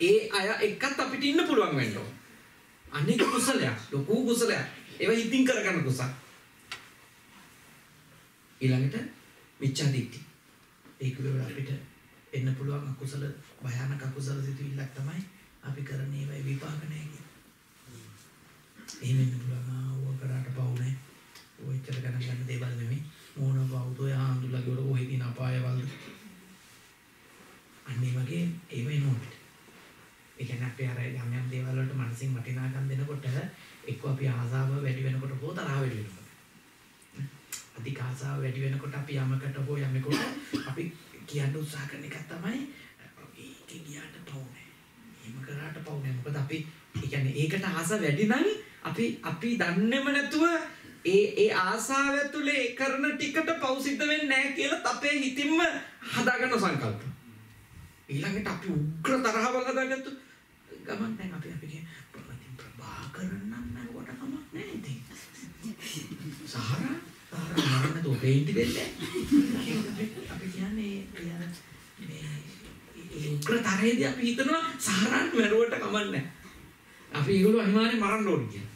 S1: ඒ අය එක්කත් අපිට ඉන්න පුළුවන් වෙන්න ඕන. අනික කුසලයක්, ලොකු කුසලයක්. ඒවා හිතින් කරගන්න කුසල. ඊළඟට මිච්ඡා දිට්ඨි. ඒක වල අපිට එන්න පුළුවන් අකුසල භයානක අකුසල සිතුවිල්ලක් තමයි අපි කරන ඒවායි විපාක නැහැ කියන්නේ.
S2: එහෙම ඉන්න පුළුවන් ඕව කරාට පවුනේ ඔය ඉච්චර ගණන් ගන්න දේවල් නෙමෙයි මොන බෞද්ධ ඔය ආඳුලගේ වල කොහෙද ඉන අපායවල අන්නේ වගේ ඒව එනවා අපිට ඒ කියන්නේ අපි අර යම් යම් දේවල් වලට මනසින් වටිනාකම් දෙනකොට එක්ක අපි ආසාව වැඩි වෙනකොට හෝ තරහ වැඩි වෙනකොට අධික ආසාව වැඩි වෙනකොට අපි යමකට හෝ යමෙකට අපි කියන්න උත්සාහ කරන එක තමයි ඒකේ ගියාට පවුනේ. එහෙම කරාට පවුනේ. මොකද අපි ඒ කියන්නේ ඒකට ආස වැඩි නම් අපි අපි දන්නේම නැතුව ඒ ඒ ආසාව ඇතුලේ කරන ටිකට පව් සිද්ධ වෙන්නේ නැහැ කියලා අපේ හිතින්ම හදාගන්න සංකල්ප. ඊළඟට අපි උග්‍ර තරහවල් හදාගත්තු ගමන් දැන් අපි අපි කිය ප්‍රභාකරන් නම් නරුවට කමක් නැහැ ඉතින්. සහරා සහරා මරන්න දෝ පේන්ටි දෙන්නේ. අපි කියන්නේ එයා මේ ඒ උග්‍ර තරයේදී අපි හිතනවා සහරාන් මරුවට කමක් නැහැ. අපි ඒගොල්ලෝ අනිවාර්යෙන් මරන්න ඕනේ කියලා.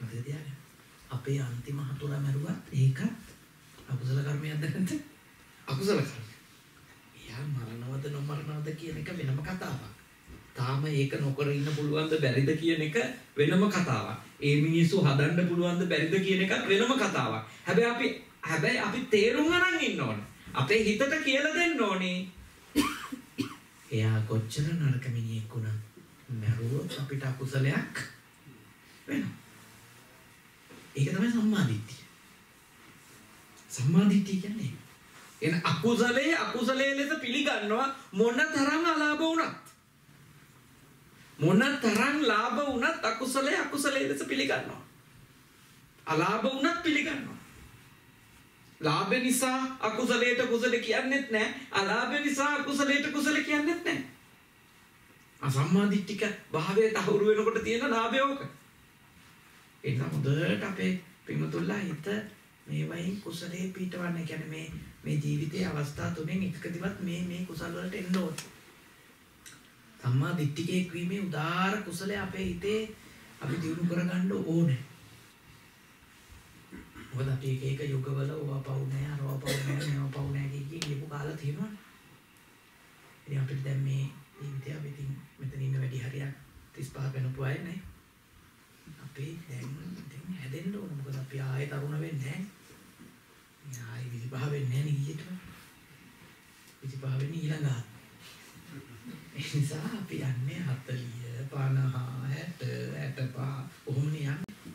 S2: මතක තියාගන්න. අපේ අන්තිම හතුරා මරුවත් ඒක අකුසල කර්මයක්ද නැද්ද? අකුසල කර්මයක්. එයා මරණවද නොමරණවද කියන එක වෙනම කතාවක්. තාම ඒක නොකර ඉන්න පුළුවන්ද බැරිද කියන එක වෙනම කතාවක්. ඒ මිනිස්සු හදන්න පුළුවන්ද බැරිද කියන එකත් වෙනම කතාවක්. හැබැයි අපි හැබැයි අපි තේරුම් අරන් ඉන්න ඕනේ. අපේ හිතට කියලා දෙන්න ඕනේ. එයා කොච්චර නරක මිනිහෙක් වුණත් මරුවොත් අපිට අකුසලයක් වෙනවා. ඒක තමයි සම්මාදිට්ඨිය. සම්මාදිට්ඨිය කියන්නේ එන අකුසලයේ අකුසලයේ ලෙස පිළිගන්නවා මොන තරම් අලාභ වුණත්. මොන තරම් ලාභ වුණත් අකුසලයේ අකුසලයේ ලෙස පිළිගන්නවා. අලාභ වුණත් පිළිගන්නවා. ලාභ නිසා අකුසලයට කුසල කියන්නෙත් නැහැ. අලාභ නිසා අකුසලයට කුසල කියන්නෙත් නැහැ. අසම්මාදිට්ඨික භාවයට අහුරු වෙනකොට තියෙන ලාභය ඕක. එන්න හොඳට අපේ පින්වතුන්ලා හිත මේ වයින් කුසලයේ පිටවන්න කියන්නේ මේ මේ ජීවිතයේ අවස්ථා තුනෙන් එකකදීවත් මේ මේ කුසල වලට එන්න ඕනේ. සම්මා දිට්ඨිකේ ක්‍රීමේ උදාාර කුසලයේ අපේ හිතේ අපි දිනු කරගන්න ඕනේ. මොකද අපි එක එක යුගවල ඕවා පවු නැහැ අරවා පවු නැහැ මේවා පවු නැහැ කිය කියපු කාලා තියෙනවා. ඉතින් අපිට දැන් මේ ජීවිතය අපි ඉතින් මෙතන ඉන්න වැඩි හරියක් 35 වෙනපු අය නේ. අපි දැන් දැන් හැදෙන්න ඕන මොකද අපි ආයෙ තරුණ වෙන්නේ නැහැ. ආයෙ 25 වෙන්නේ නැහැ නේ ඊට. 25 වෙන්නේ ඊළඟ ආත්මෙ. ඒ නිසා අපි යන්නේ 40 50 60 65 ඔහොමනේ යන්නේ.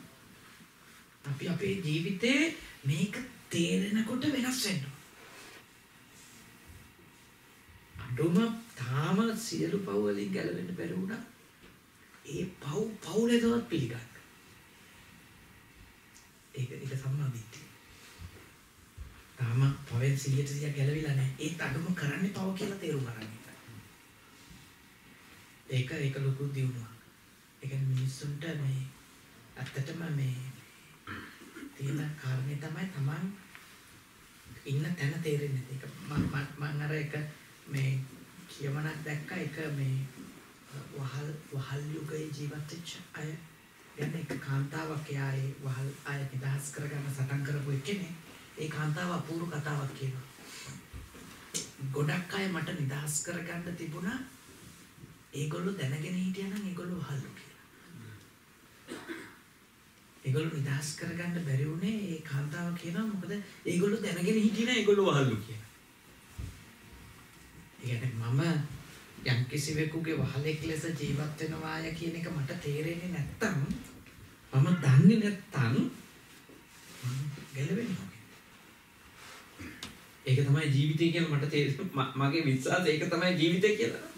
S2: අපි අපේ ජීවිතේ මේක තේරෙනකොට වෙනස් වෙනවා. අඩුම තාම සියලු පව් වලින් ගැලවෙන්න බැරි වුණා. ඒ පව් පවුලේදවත් පිළිගන්න. ඒක ඒක සම්මාදිට්ඨිය. තාම පවෙන් 100% ගැලවිලා නැහැ. ඒත් අඩුම කරන්නේ පව කියලා තේරුම් ගන්න. ඒක ඒක ලොකු දියුණුවක්. ඒ කියන්නේ මිනිස්සුන්ට මේ ඇත්තටම මේ තියෙන කාරණේ තමයි Taman ඉන්න තැන තේරෙන්නේ නැති. එක. මම මම අර එක මේ කියවනක් දැක්කා. එක මේ වහල් වහල් යුගයේ ජීවත් වෙච්ච අය. යන එක කාන්තාවක් එයා ඒ වහල් අය නිදහස් කරගන්න සටන් කරපු එකනේ ඒ කාන්තාව අපූර්ව කතාවක් කියනවා. ගොඩක් අය මට නිදහස් කරගන්න තිබුණා. ඒගොල්ලෝ දැනගෙන හිටියනම් ඒගොල්ලෝ වහල්ලු කියලා. ඒගොල්ලෝ නිදහස් කරගන්න බැරි වුණේ ඒ කාන්තාව කියනවා මොකද ඒගොල්ලෝ දැනගෙන හිටියේ නෑ ඒගොල්ලෝ වහල්ලු කියලා. ඒ කියන්නේ මම යම් කිසිවෙකුගේ වහලෙක් ලෙස ජීවත් වෙනවාය කියන එක මට තේරෙන්නේ නැත්තම් මම දන්නේ නැත්තම් මම ගැලවෙන්නේ ඒක තමයි ජීවිතය කියලා මට තේරෙන්නේ මගේ විශ්වාසය. ඒක තමයි ජීවිතය කියලා.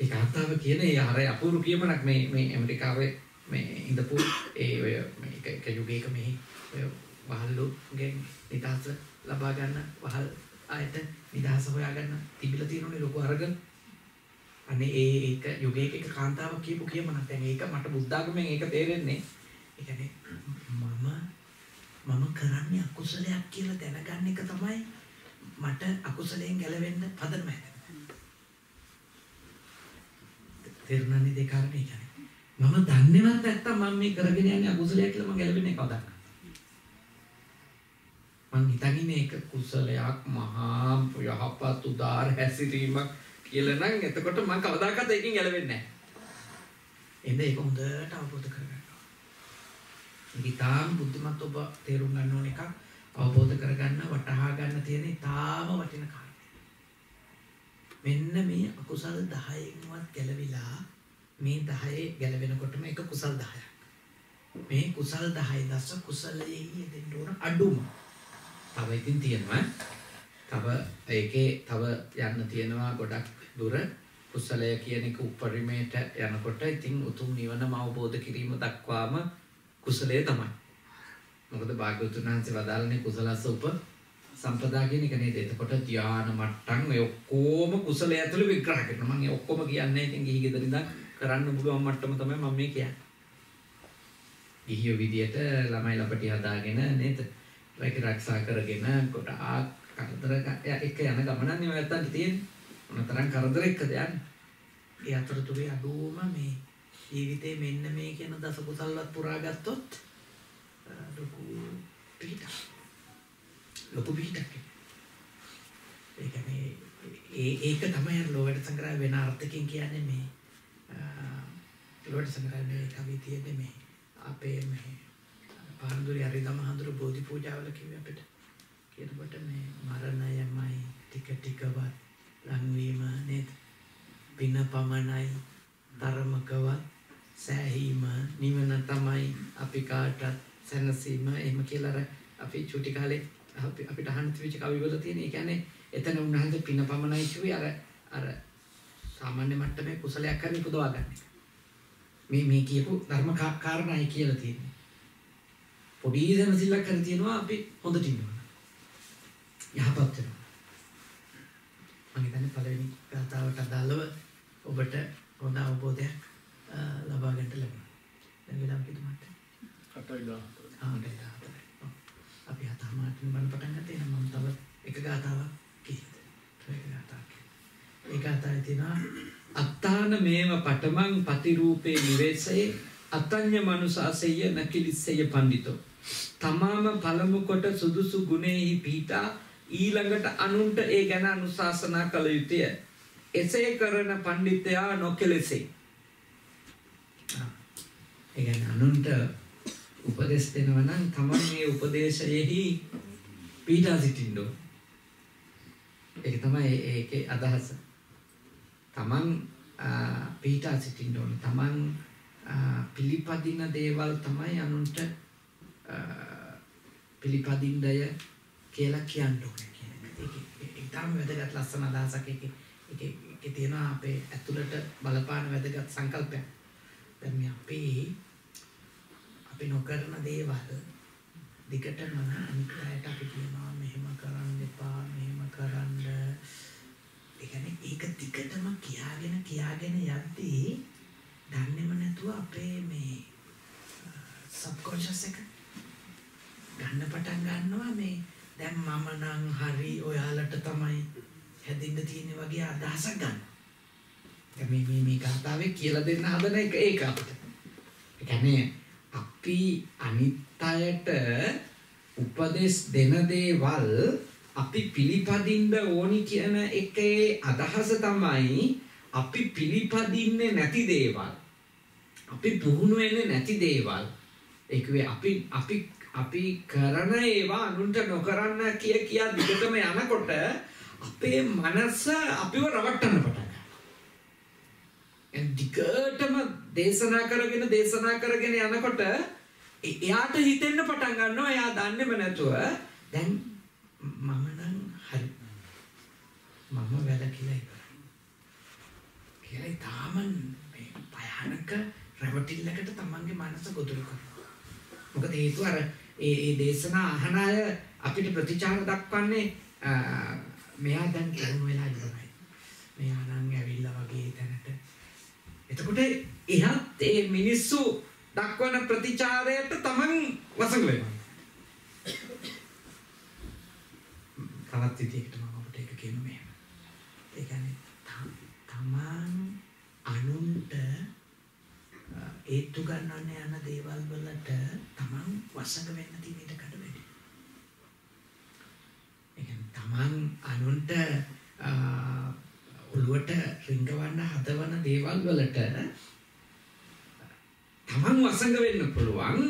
S2: ඒ කාන්තාව කියන ඒ හරි අපූර්ව කියමනක් මේ මේ ඇමරිකාවේ මේ ඉඳපු ඒ ඔය මේ එක එක යුගයක මේ ඔය වහල්ලුගෙන් නිදහස ලබා ගන්න වහල් ආයත නිදහස හොයාගන්න තිබිලා තියෙනුනේ ලොකු අරගෙන අනේ ඒ ඒක යුගයක එක කාන්තාවක් කියපු කියමනක්. දැන් ඒක මට බුද්ධාගමෙන් ඒක තේරෙන්නේ. ඒ කියන්නේ මම මම කරන්නේ අකුසලයක් කියලා දැනගන්න එක තමයි මට අකුසලයෙන් ගැලවෙන්න පදනම හැදෙන්නේ තේරුණානේ ඒ කාරණේ කියන්නේ මම දන්නේවත් නැත්තම් මම මේ කරගෙන යන්නේ අකුසලයක් කියලා මම ගැලවෙන්නේ කවදාද මං හිතන්නේ ඒක කුසලයක් මහා යහපත් උදාර හැසිරීමක් කියලා නම් එතකොට මං කවදාකවත් ඒකෙන් ගැලවෙන්නේ නැහැ. එඳ ඒක හොඳට අවබෝධ කරගන්න. ඉතාම බුද්ධිමත් ඔබ තේරුම් ගන්න ඕන එකක් අවබෝධ කරගන්න වටහා ගන්න තියෙන ඉතාම වටින කාරණා. මෙන්න මේ අකුසල් 10න්වත් ගැලවිලා මේ 10 ගැලවෙනකොටම එක කුසල් 10ක්. මේ කුසල් 10 දස කුසලයේ යෙදෙන්න ඕන අඩුම. තව ඉතින් තියෙනවා. තව ඒකේ තව යන්න තියෙනවා ගොඩක් දුර කුසලය කියන එක උපරිමයට යනකොට ඉතින් උතුම් නිවනම අවබෝධ කිරීම දක්වාම කුසලය තමයි. මොකද භාග්‍යවතුන් වහන්සේ වදාළනේ කුසලස්ස උප සම්පදා කියන එක නේද? එතකොට ධාන මට්ටම් මේ ඔක්කොම කුසලය ඇතුළේ විග්‍රහ කරනවා. මම ඒ ඔක්කොම කියන්නේ ඉතින් ගිහි ගෙදර ඉඳන් කරන්න පුළුවන් මට්ටම තමයි මම මේ කියන්නේ. ගිහියෝ විදියට ළමයි ලපටි හදාගෙන නේද? රැක ආරක්ෂා කරගෙන ගොඩාක් කරදර එක යන ගමනක් නේ ඔයත්තන්ට තියෙන්නේ. මොනතරම් කරදර එක්කද යන්නේ. ඒ අතරතුරේ අඩුවම මේ ජීවිතේ මෙන්න මේ කියන දස කුසල්වත් පුරා ගත්තොත් ලොකු පිටක්. ලොකු පිටක්. ඒ කියන්නේ ඒ ඒක තමයි ලෝකට සංග්‍රහ වෙන අර්ථකින් කියන්නේ මේ ලෝකට සංග්‍රහ මේ කවි තියෙන්නේ මේ අපේ මේ පාන්දුරි හරිදම හඳුරු බෝධි පූජාවල කිව්වේ අපිට කියනකොට මේ මරණයමයි ටික ටිකවත් ලංවීම නේද පින පමණයි තරමකවත් සෑහීම නිවන තමයි අපි කාටත් සැනසීම එහෙම කියලා අර අපි චුටි කාලේ අපිට අහන්න තිබිච්ච කවිවල තියෙන. ඒ කියන්නේ එතන උන්වහන්සේ පින පමණයි කිව්වේ අර අර සාමාන්‍ය මට්ටමේ කුසලයක් හරි පුදවා ගන්න එක. මේ මේ කියපු ධර්ම කාරණායි කියලා තියෙන්නේ. පොඩි දැනසිල්ලක් හරි තියෙනවා අපි හොඳට ඉන්නවා. යහපත් වෙනවා. මම හිතන්නේ පළවෙනි ගාථාවට අදාළව ඔබට හොඳ අවබෝධයක් ලබා ගන්නට ලැබුණා. දැන් කිතුමත්.
S3: 8යි 14.
S2: ආ 8යි 14. අපි හතමාරට බණ පටන් ගත්තේ නම් මම තව එක ගාථාවක් කිහිපද. ඒක ගාථාවක්. ඒ ගාථාවේ තියෙනවා අත්තාන මේව පටමං පතිරූපේ නිවේශයේ අතඤ්ඤ මනුසාසෙය නකිලිස්සෙය පඬිතෝ තමාම පළමු කොට සුදුසු ගුණෙහි පිහිටා ඊළඟට අනුන්ට ඒ ගැන අනුශාසනා කළ යුතුය. එසේ කරන පණ්ඩිතයා නොකෙලෙසේ. ඒ කියන්නේ අනුන්ට උපදෙස් දෙනවා නම් තමන් මේ උපදේශයෙහි පිහිටා සිටින්න ඕන. ඒක තමයි ඒකේ අදහස. තමන් පිහිටා සිටින්න ඕන. තමන් පිළිපදින දේවල් තමයි අනුන්ට පිළිපදින්නය කියලා කියන්න ඕනේ කියන එක. ඒක ඉතාම වැදගත් ලස්සන අදහසක් ඒකේ. ඒකේ තියෙනවා අපේ ඇතුළට බලපාන වැදගත් සංකල්පයක්. දැන් මේ අපේ අපි නොකරන දේවල් දිගටම අනිත් අයට අපි කියනවා මෙහෙම කරන්න එපා මෙහෙම කරන්න ඒ කියන්නේ ඒක දිගටම කියාගෙන කියාගෙන යද්දී දන්නේම නැතුව අපේ මේ සබ්කොන්ෂස් එක ගන්න පටන් ගන්නවා මේ දැන් මම නම් හරි ඔයාලට තමයි හැදින්න තියෙන්නේ වගේ අදහසක් ගන්න. දැන් මේ මේ මේ කතාවේ කියලා දෙන්න හදන එක ඒක අපිට. ඒ කියන්නේ අපි අනිත් අයට උපදෙස් දෙන දේවල් අපි පිළිපදින්න ඕනි කියන එකේ අදහස තමයි අපි පිළිපදින්නේ නැති දේවල්. අපි පුහුණු වෙන්නේ නැති දේවල්. ඒකවේ අපි අපි අපි කරන ඒවා අනුන්ට නොකරන්න කිය කියා දිගටම යනකොට අපේ මනස අපිව රවට්ටන්න පටන් දිගටම දේශනා කරගෙන දේශනා කරගෙන යනකොට එයාට හිතෙන්න පටන් ගන්නවා එයා දන්නේම නැතුව දැන් මම නම් හරි මම වැලකිලා ඉවරයි කියලා තාම මේ භයානක රැවටිල්ලකට තමන්ගේ මනස ගොදුරු කරනවා මොකද හේතුව අර ඒ ඒ දේශනා අහන අය අපිට ප්‍රතිචාර දක්වන්නේ මෙයා දැන් ලුණු වෙලා ඉවරයි. මෙයා නම් ඇවිල්ලා වගේ තැනට. එතකොට එහත් ඒ මිනිස්සු දක්වන ප්‍රතිචාරයට තමන් වසඟ වෙනවා. තවත් විදිහකට මම අපිට ඒක කියනවා මෙහෙම. ඒ කියන්නේ තමන් අනුන්ට ඒත්තු ගන්නන්න යන දේවල් වලට තමන් වසඟ වෙන්න තියෙන ඉඩකඩ වැඩි. ඒ කියන්නේ තමන් අනුන්ට ඔළුවට රිංගවන්න හදවන දේවල් වලට තමන් වසඟ වෙන්න පුළුවන්.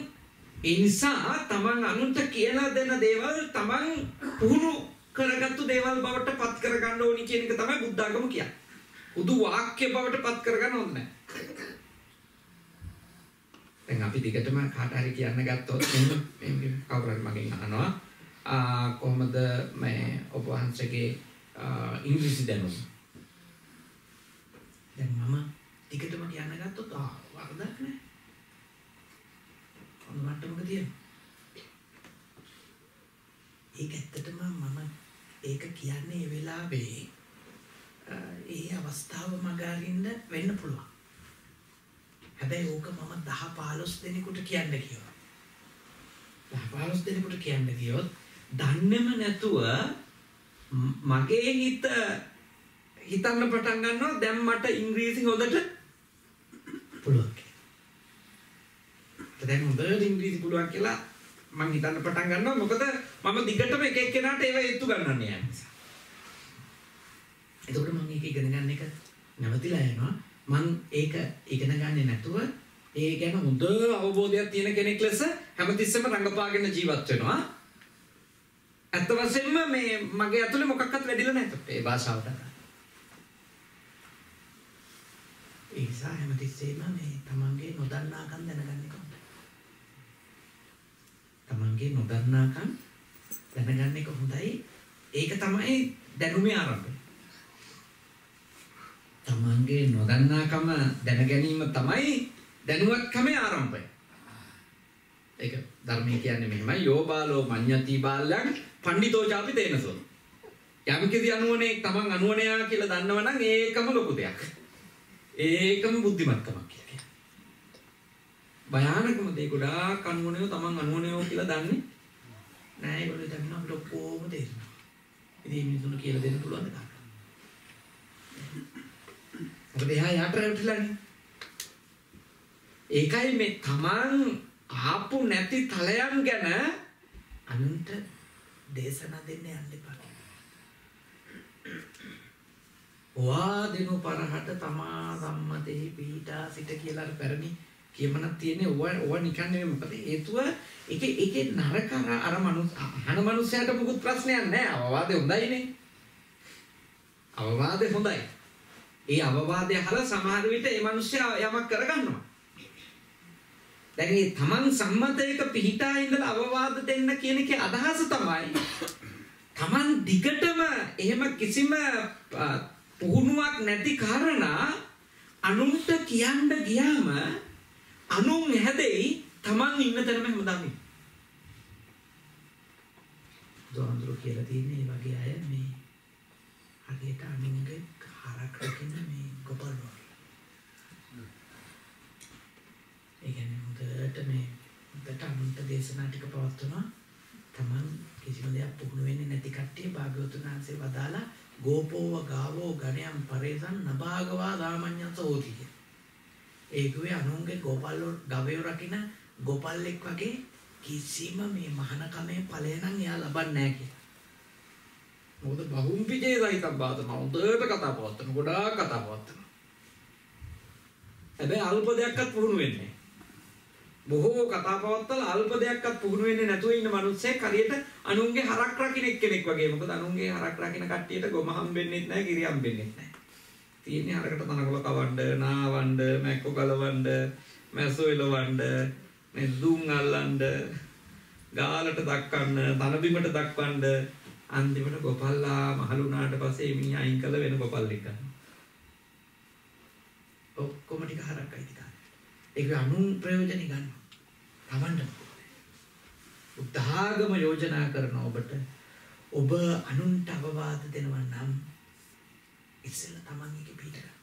S2: ඒ නිසා තමන් අනුන්ට කියලා දෙන දේවල් තමන් පුහුණු කරගත්තු දේවල් බවට පත් කරගන්න ඕනි කියන එක තමයි බුද්ධ ආගම කියන්නේ. උදු වාක්‍ය බවට පත් කරගන්න ඕනේ නැහැ. දැන් අපි දිගටම කාට හරි කියන්න ගත්තොත් මෙන්න මේ කවුරු හරි මගෙන් අහනවා කොහොමද මේ ඔබ වහන්සේගේ ඉංග්‍රීසි දැනුම දැන් මම ටිකටම කියන්න ගත්තොත් ආ වරදක් නෑ. ඔන්න මට්ටමක තියෙනවා ඒක ඇත්තටම මම ඒක කියන්නේ ඒ වෙලාවේ ඒ අවස්ථාව මගහරින්න වෙන්න පුළුවන්. හැබැයි ඕක මම 10 15 දෙනෙකුට කියන්න කියනවා 10 15 දෙනෙකුට කියන්න කියොත් දන්නේම නැතුව මගේ හිත හිතන්න පටන් ගන්නවා දැන් මට ඉංග්‍රීසි හොඳට පුළුවන් කියලා. දැන් හොඳට ඉංග්‍රීසි පුළුවන් කියලා මම හිතන්න පටන් ගන්නවා මොකද මම දිගටම එක එක්කෙනාට ඒව ඒත්තු ගන්නන්න යන නිසා. එතකොට මම ඒක ඉගෙන ගන්න එක නැවතිලා යනවා. මම ඒක ඉගෙන ගන්නේ නැතුව ඒ ගැන හොඳ අවබෝධයක් තියෙන කෙනෙක් ලෙස හැමතිස්සෙම රඟපාගෙන ජීවත් වෙනවා. ඇත්ත වශයෙන්ම මේ මගේ ඇතුලේ මොකක්වත් වැඩිලා නැහැ ඒ භාෂාවට. ඒ නිසා හැමතිස්සෙම මේ තමන්ගේ නොදන්නාකම් දැනගන්න එක හොඳයි. තමන්ගේ නොදන්නාකම් දැනගන්න එක හොඳයි. ඒක තමයි දැනුමේ ආරම්භය. තමන්ගේ නොදන්නාකම දැන ගැනීම තමයි දැනුවත්කමේ ආරම්භය. ඒක ධර්මයේ කියන්නේ මෙහෙමයි යෝබාලෝ මඤ්ඤති බාලයන් පණ්ඩිතෝ ചാපි තේනසෝ. යම් කිසි අනුවනේ තමන් අනුවනයා කියලා දන්නවනම් ඒකම ලොකු දෙයක්. ඒකම බුද්ධිමත්කමක් කියලා භයානකම දේ ගොඩාක් අනුවනයෝ තමන් අනුවනයෝ කියලා දන්නේ නෑ ඒගොල්ලෝ දන්නවා අපිට ඔක්කොම තේරෙනවා. ඉතින් මිනිසුන්ට කියලා දෙන්න පුළුවන් ද මොකද එහා යට රැවටිලානේ. ඒකයි මේ තමන් ආපු නැති තලයන් ගැන අනුන්ට දේශනා දෙන්න යන්න එපා. වා දෙනු පරහට තමා සම්මතෙහි පිහිටා සිට කියලා අර පැරණි කියමනක් තියෙන්නේ. ඕවා ඕවා නිකන් නෙමෙයි. මොකද හේතුව ඒකේ ඒකේ නරක අර අර මනුස්ස අහන මනුස්සයාට මොකුත් ප්‍රශ්නයක් නැහැ. අවවාදේ හොඳයිනේ. අවවාදේ හොඳයි. ඒ අවවාදය අහලා සමහර විට ඒ මනුස්සයා යමක් කරගන්නවා. දැන් මේ තමන් සම්මතයක පිහිටා ඉඳලා අවවාද දෙන්න කියන එකේ අදහස තමයි තමන් දිගටම එහෙම කිසිම පුහුණුවක් නැති කාරණා අනුන්ට කියන්න ගියාම අනුන් හැදෙයි තමන් ඉන්න තැනම හැමදාම දොන්දරු කියලා තියෙන්නේ වගේ අය මේ හරියට අනුන්ගේ හරක් රකින්න මේ ගොපල් වගේ. ඒ කියන්නේ හොඳට මේ හොඳට අනුන්ට දේශනා ටික පවත්වනවා තමන් කිසිම දෙයක් පුහුණු වෙන්නේ නැති කට්ටිය භාග්‍යවතුන් වහන්සේ වදාලා ගෝපෝව ගාවෝ ගණයම් පරේසන් නභාගවා සාමඤ්ඤස හෝති කිය. ඒකුවේ අනුන්ගේ ගෝපල් ගවයෝ රකින්න ගෝපල්ලෙක් වගේ කිසිම මේ මහානකමේ ඵලය නම් එයා ලබන්නේ නැහැ කියලා. මොකද බහුම්පිජේ සහිතක් බාතම හොඳට කතා පවත්වන ගොඩාක් කතා පවත්වන. හැබැයි අල්ප දෙයක්වත් පුහුණු වෙන්නේ බොහෝ කතා පවත්තලා අල්ප දෙයක්වත් පුහුණු වෙන්නේ නැතුව ඉන්න මිනිස්සෙක් හරියට අනුන්ගේ හරක් රකින්න එක්කෙනෙක් වගේ. මොකද අනුන්ගේ හරක් රකින්න කට්ටියට ගොම හම්බෙන්නෙත් නැහැ, කිරි හම්බෙන්නෙත් නැහැ. තියෙන්නේ හරකට තනකොළ කවන්න, නාවන්න, මැක්කො ගලවන්න, මැස්සෝ එලවන්න, මේ දුම් අල්ලන්න, ගාලට දක්වන්න, තන බිමට දක්වන්න, අන්තිමට ගොපල්ලා මහලුණාට පස්සේ මිනිහා අයින් කළ වෙන ගොපල්ලෙක් ගන්නවා. ඔක්කොම ටික හරක් අයිතිකාරය. ඒක අනුන් ප්‍රයෝජන ගන්නවා. තමන්ට උත්හාගම යෝජනා කරන ඔබට ඔබ අනුන්ට අවවාද දෙනවා නම් ඉස්සෙල්ලා තමන් එක පිට ගන්න.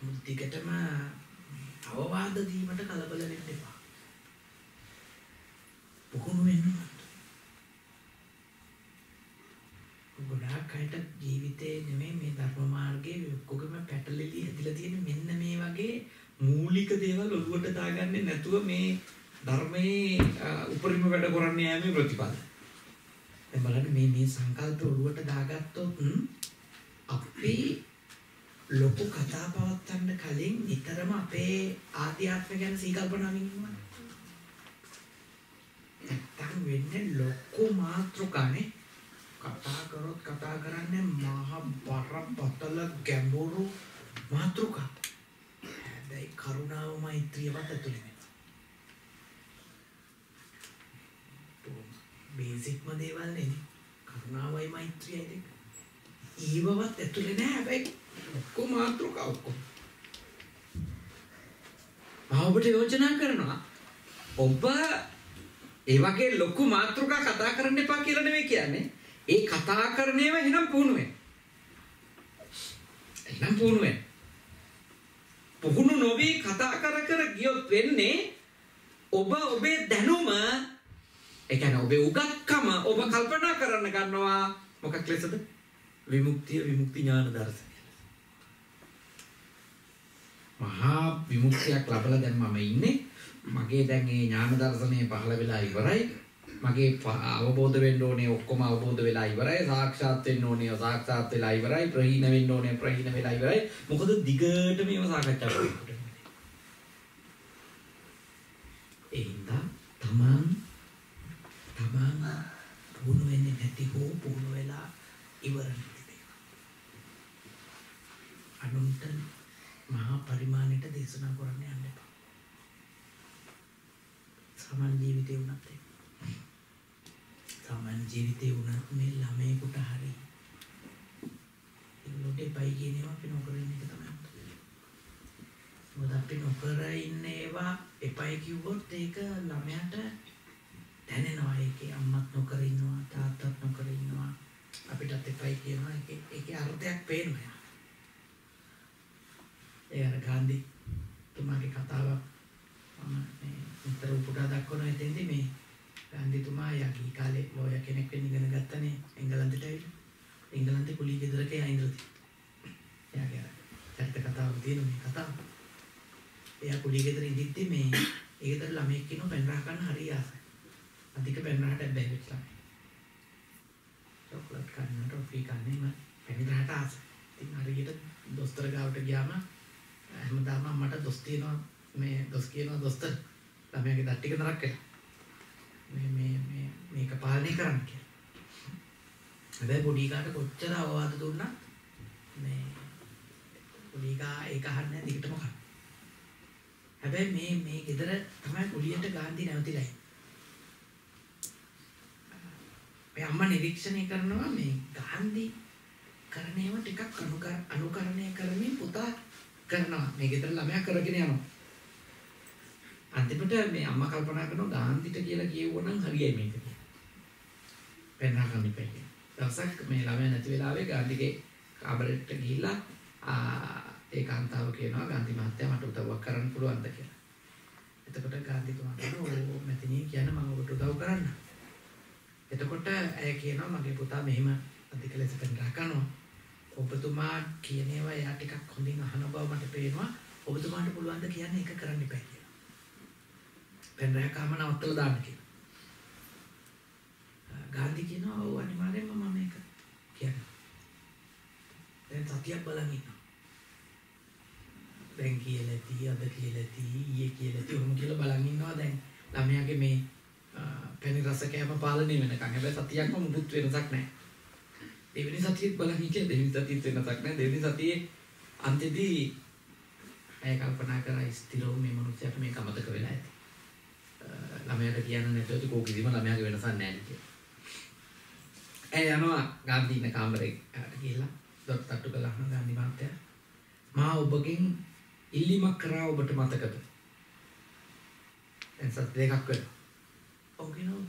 S2: මුද්දිකටම අවවාද දීමට කලබල වෙන්න එපා. පුහුණු වෙන්න ගොඩාක් අයට ජීවිතේ නෙමෙයි මේ ධර්ම මාර්ගයේ ඔක්කොගම පැටලෙලි හැදිලා තියෙන මෙන්න මේ වගේ මූලික දේවල් ඔළුවට දාගන්නේ නැතුව මේ ධර්මයේ උපරිම වැඩ කරන්න යෑමේ ප්‍රතිපල. දැන් බලන්න මේ මේ සංකල්ප ඔළුවට දාගත්තොත් අපි ලොකු කතා පවත්වන්න කලින් නිතරම අපේ ආධ්‍යාත්ම ගැන සීකල්පනාවෙන් ඉන්නවා. නැත්තම් වෙන්නේ ලොකු මාත්‍රකානේ කතා කරොත් කතා කරන්නේ මහා බරපතල ගැඹුරු මාත්‍රකා. හැබැයි කරුණාව මෛත්‍රියවත් ඇතුළේ නැහැ. බේසික්ම දේවල් නේ. කරුණාවයි මෛත්‍රියයි දෙක. ඊවවත් ඇතුළේ නැහැ හැබැයි ඔක්කොම මාත්‍රකා ඔක්කොම. මම ඔබට යෝජනා කරනවා ඔබ ඒ වගේ ලොකු මාත්‍රකා කතා කරන්න එපා කියලා නෙමෙයි කියන්නේ. ඒ කතා කරන ඒවා එහෙනම් පුහුණු වෙන්න. එහෙනම් පුහුණු වෙන්න. පුහුණු නොවි කතා කර කර ගියොත් වෙන්නේ ඔබ ඔබේ දැනුම ඒ කියන්නේ ඔබේ උගත්කම ඔබ කල්පනා කරන්න ගන්නවා මොකක් ලෙසද? විමුක්තිය විමුක්ති ඥාන දර්ශනය. මහා විමුක්තියක් ලබලා දැන් මම ඉන්නේ. මගේ දැන් මේ ඥාන දර්ශනය පහළ වෙලා ඉවරයි. මගේ අවබෝධ වෙන්න ඕනේ ඔක්කොම අවබෝධ වෙලා ඉවරයි. සාක්ෂාත් වෙන්න ඕනේ සාක්ෂාත් වෙලා ඉවරයි. ප්‍රහීන වෙන්න ඕනේ ප්‍රහීන වෙලා ඉවරයි. මොකද දිගට මේව සාකච්ඡා කරනකොට. ඒ හින්දා තමන් තමන් පුහුණු වෙන්නේ නැති හෝ පුහුණු වෙලා ඉවර නැති දේවල්. අනුන්ට මහා පරිමාණයට දේශනා කරන්න යන්න එපා. සාමාන්‍ය ජීවිතේ වුණත් ඒක. සාමාන්‍ය ජීවිතේ වුණත් මේ ළමයෙකුට හරි ඒගොල්ලෝට එපයි කියන ඒවා අපි නොකර ඉන්න එක තමයි හොඳ. මොකද අපි නොකර ඉන්න ඒවා එපයි කිව්වොත් ඒක ළමයාට දැනෙනවා ඒකේ අම්මත් නොකර ඉන්නවා තාත්තත් නොකර ඉන්නවා අපිටත් එපයි කියනවා ඒකේ ඒකේ අර්ථයක් පේනවා ඒ අර ගාන්ධි තුමාගේ කතාවක් මම මේ විතර උපුටා දක්වන එතෙන්දී මේ ගාන්ධිතුමා යකි කාලේ ලෝය කෙනෙක් වෙන්න ඉගෙන ගත්තනේ එංගලන්තයට ඇවිල්ලා. එංගලන්තේ කුලී ගෙදරක එයා ඉඳලා එයාගේ අර චරිත කතාවක් තියෙන මේ කතාව. එයා කුලී ගෙදර ඉඳිද්දි මේ ඒ ගෙදර ළමයෙක් ඉන්නව පෙන් රහ ගන්න හරි ආසයි. අධික පෙන් රහට බැහැ වෙච්චා. චොක්ලට් කන්න ටොෆි කන්නේ මම පෙන් රහට ආසයි. ඉතින් හරියට දොස්තර ගාවට ගියාම හැමදාම මට දොස් තියෙනවා මේ දොස් කියනවා දොස්තර ළමයාගේ දත් ටික නරක් වෙලා. මේ මේ මේ මේක පාලනය කරන්න කියලා. හැබැයි පොඩි කාට කොච්චර අවවාද දුන්නත් මේ පොඩි කා ඒක අහන්නේ දිගටම කරා. හැබැයි මේ මේ ගෙදර තමයි කුලියට ගාන්ධි නැවතිලා ඉන්නේ. මේ අම්මා නිරීක්ෂණය කරනවා මේ ගාන්ධි කරන ඒවා ටිකක් අනුකර අනුකරණය කරමින් පුතා කරනවා. මේ ගෙදර ළමයා කරගෙන යනවා. අන්තිමට මේ අම්මා කල්පනා කරනවා ගාන්ධිට කියලා කියවුවා නම් හරියයි මේක කියලා. පෙන්නා ගන්න ඉපේ. දවසක් මේ ළමයා නැති වෙලාවේ ගාන්ධිගේ කාමරෙට ගිහිල්ලා ඒ කාන්තාව කියනවා ගාන්ධි මහත්තයා මට උදව්වක් කරන්න පුළුවන්ද කියලා. එතකොට ගාන්ධිතුමා කියනවා ඕ මැතිණිය කියන මම ඔබට උදව් කරන්න. එතකොට ඇය කියනවා මගේ පුතා මෙහෙම අධික ලෙස පෙන්නා කරනවා. ඔබතුමා කියන ඒවා එයා ටිකක් හොඳින් අහන බව මට පේනවා. ඔබතුමාට පුළුවන් ද කියන්නේ ඒක කරන්න එපා කියලා. පෙන් රැකම නවත්තලා දාන්න කියලා. ගාන්ධි කියනවා ඔව් අනිවාර්යෙන්ම මම මේක කියනවා. දැන් සතියක් බලන් ඉන්නවා. දැන් කියලා ඇති අද කියලා ඇති ඊයේ කියලා ඇති ඔහොම කියලා බලන් ඉන්නවා දැන් ළමයාගේ මේ පැණි රස කෑම පාලනය වෙනකන්. හැබැයි සතියක්ම මුකුත් වෙනසක් නැහැ. දෙවෙනි සතියෙත් බලන් හිටිය දෙවෙනි සතියෙත් වෙනසක් නැහැ. දෙවෙනි සතියේ අන්තිමදී ඇය කල්පනා කරා ස්ථිරව මේ මනුස්සයාට මේක අමතක වෙලා ඇති. ළමයාට කියන්න නැතුව ඉතින් කෝ කිසිම ළමයාගේ වෙනසක් නැහැ කියලා. ඇය යනවා ගාන්ධි ඉන්න කාමරේට ගිහිල්ලා දොර තට්ටු කළා ගාන්ධි මහත්තයා මා ඔබගෙන් ඉල්ලීමක් කරා ඔබට මතකද? දැන් සත් දෙකක් වෙනවා. ඔව් කියනවා.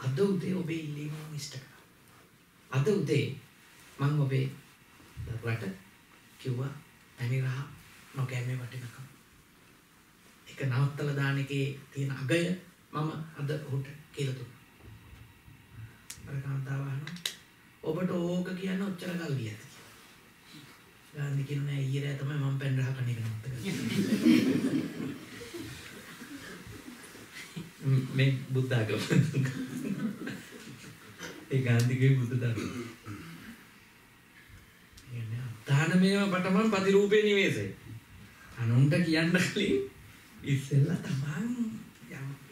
S2: අද උදේ ඔබේ ඉල්ලීම මම ඉෂ්ට කරා. අද උදේ මම ඔබේ දරුවට කිව්වා පැණි රහ නොකෑමේ වටිනකම. ඒක නවත්තලා දාන එකේ තියෙන අගය මම අද ඔහුට කියලා දුන්නා. අර කාන්තාව අහනවා ඔබට ඕක කියන්න ඔච්චර කල් ගියද ගාන්ධි කියන නෑ ඊයේ රෑ තමයි මම පෙන් රහ කණ එක නවත්ත මේ බුද්ධ ආගම ඒ ගාන්ධිගේ බුද්ධ ධර්ම දානමය පටමන් ප්‍රතිරූපේ නිවේසය. අනුන්ට කියන්න කලින් ඉස්සෙල්ලා තමන්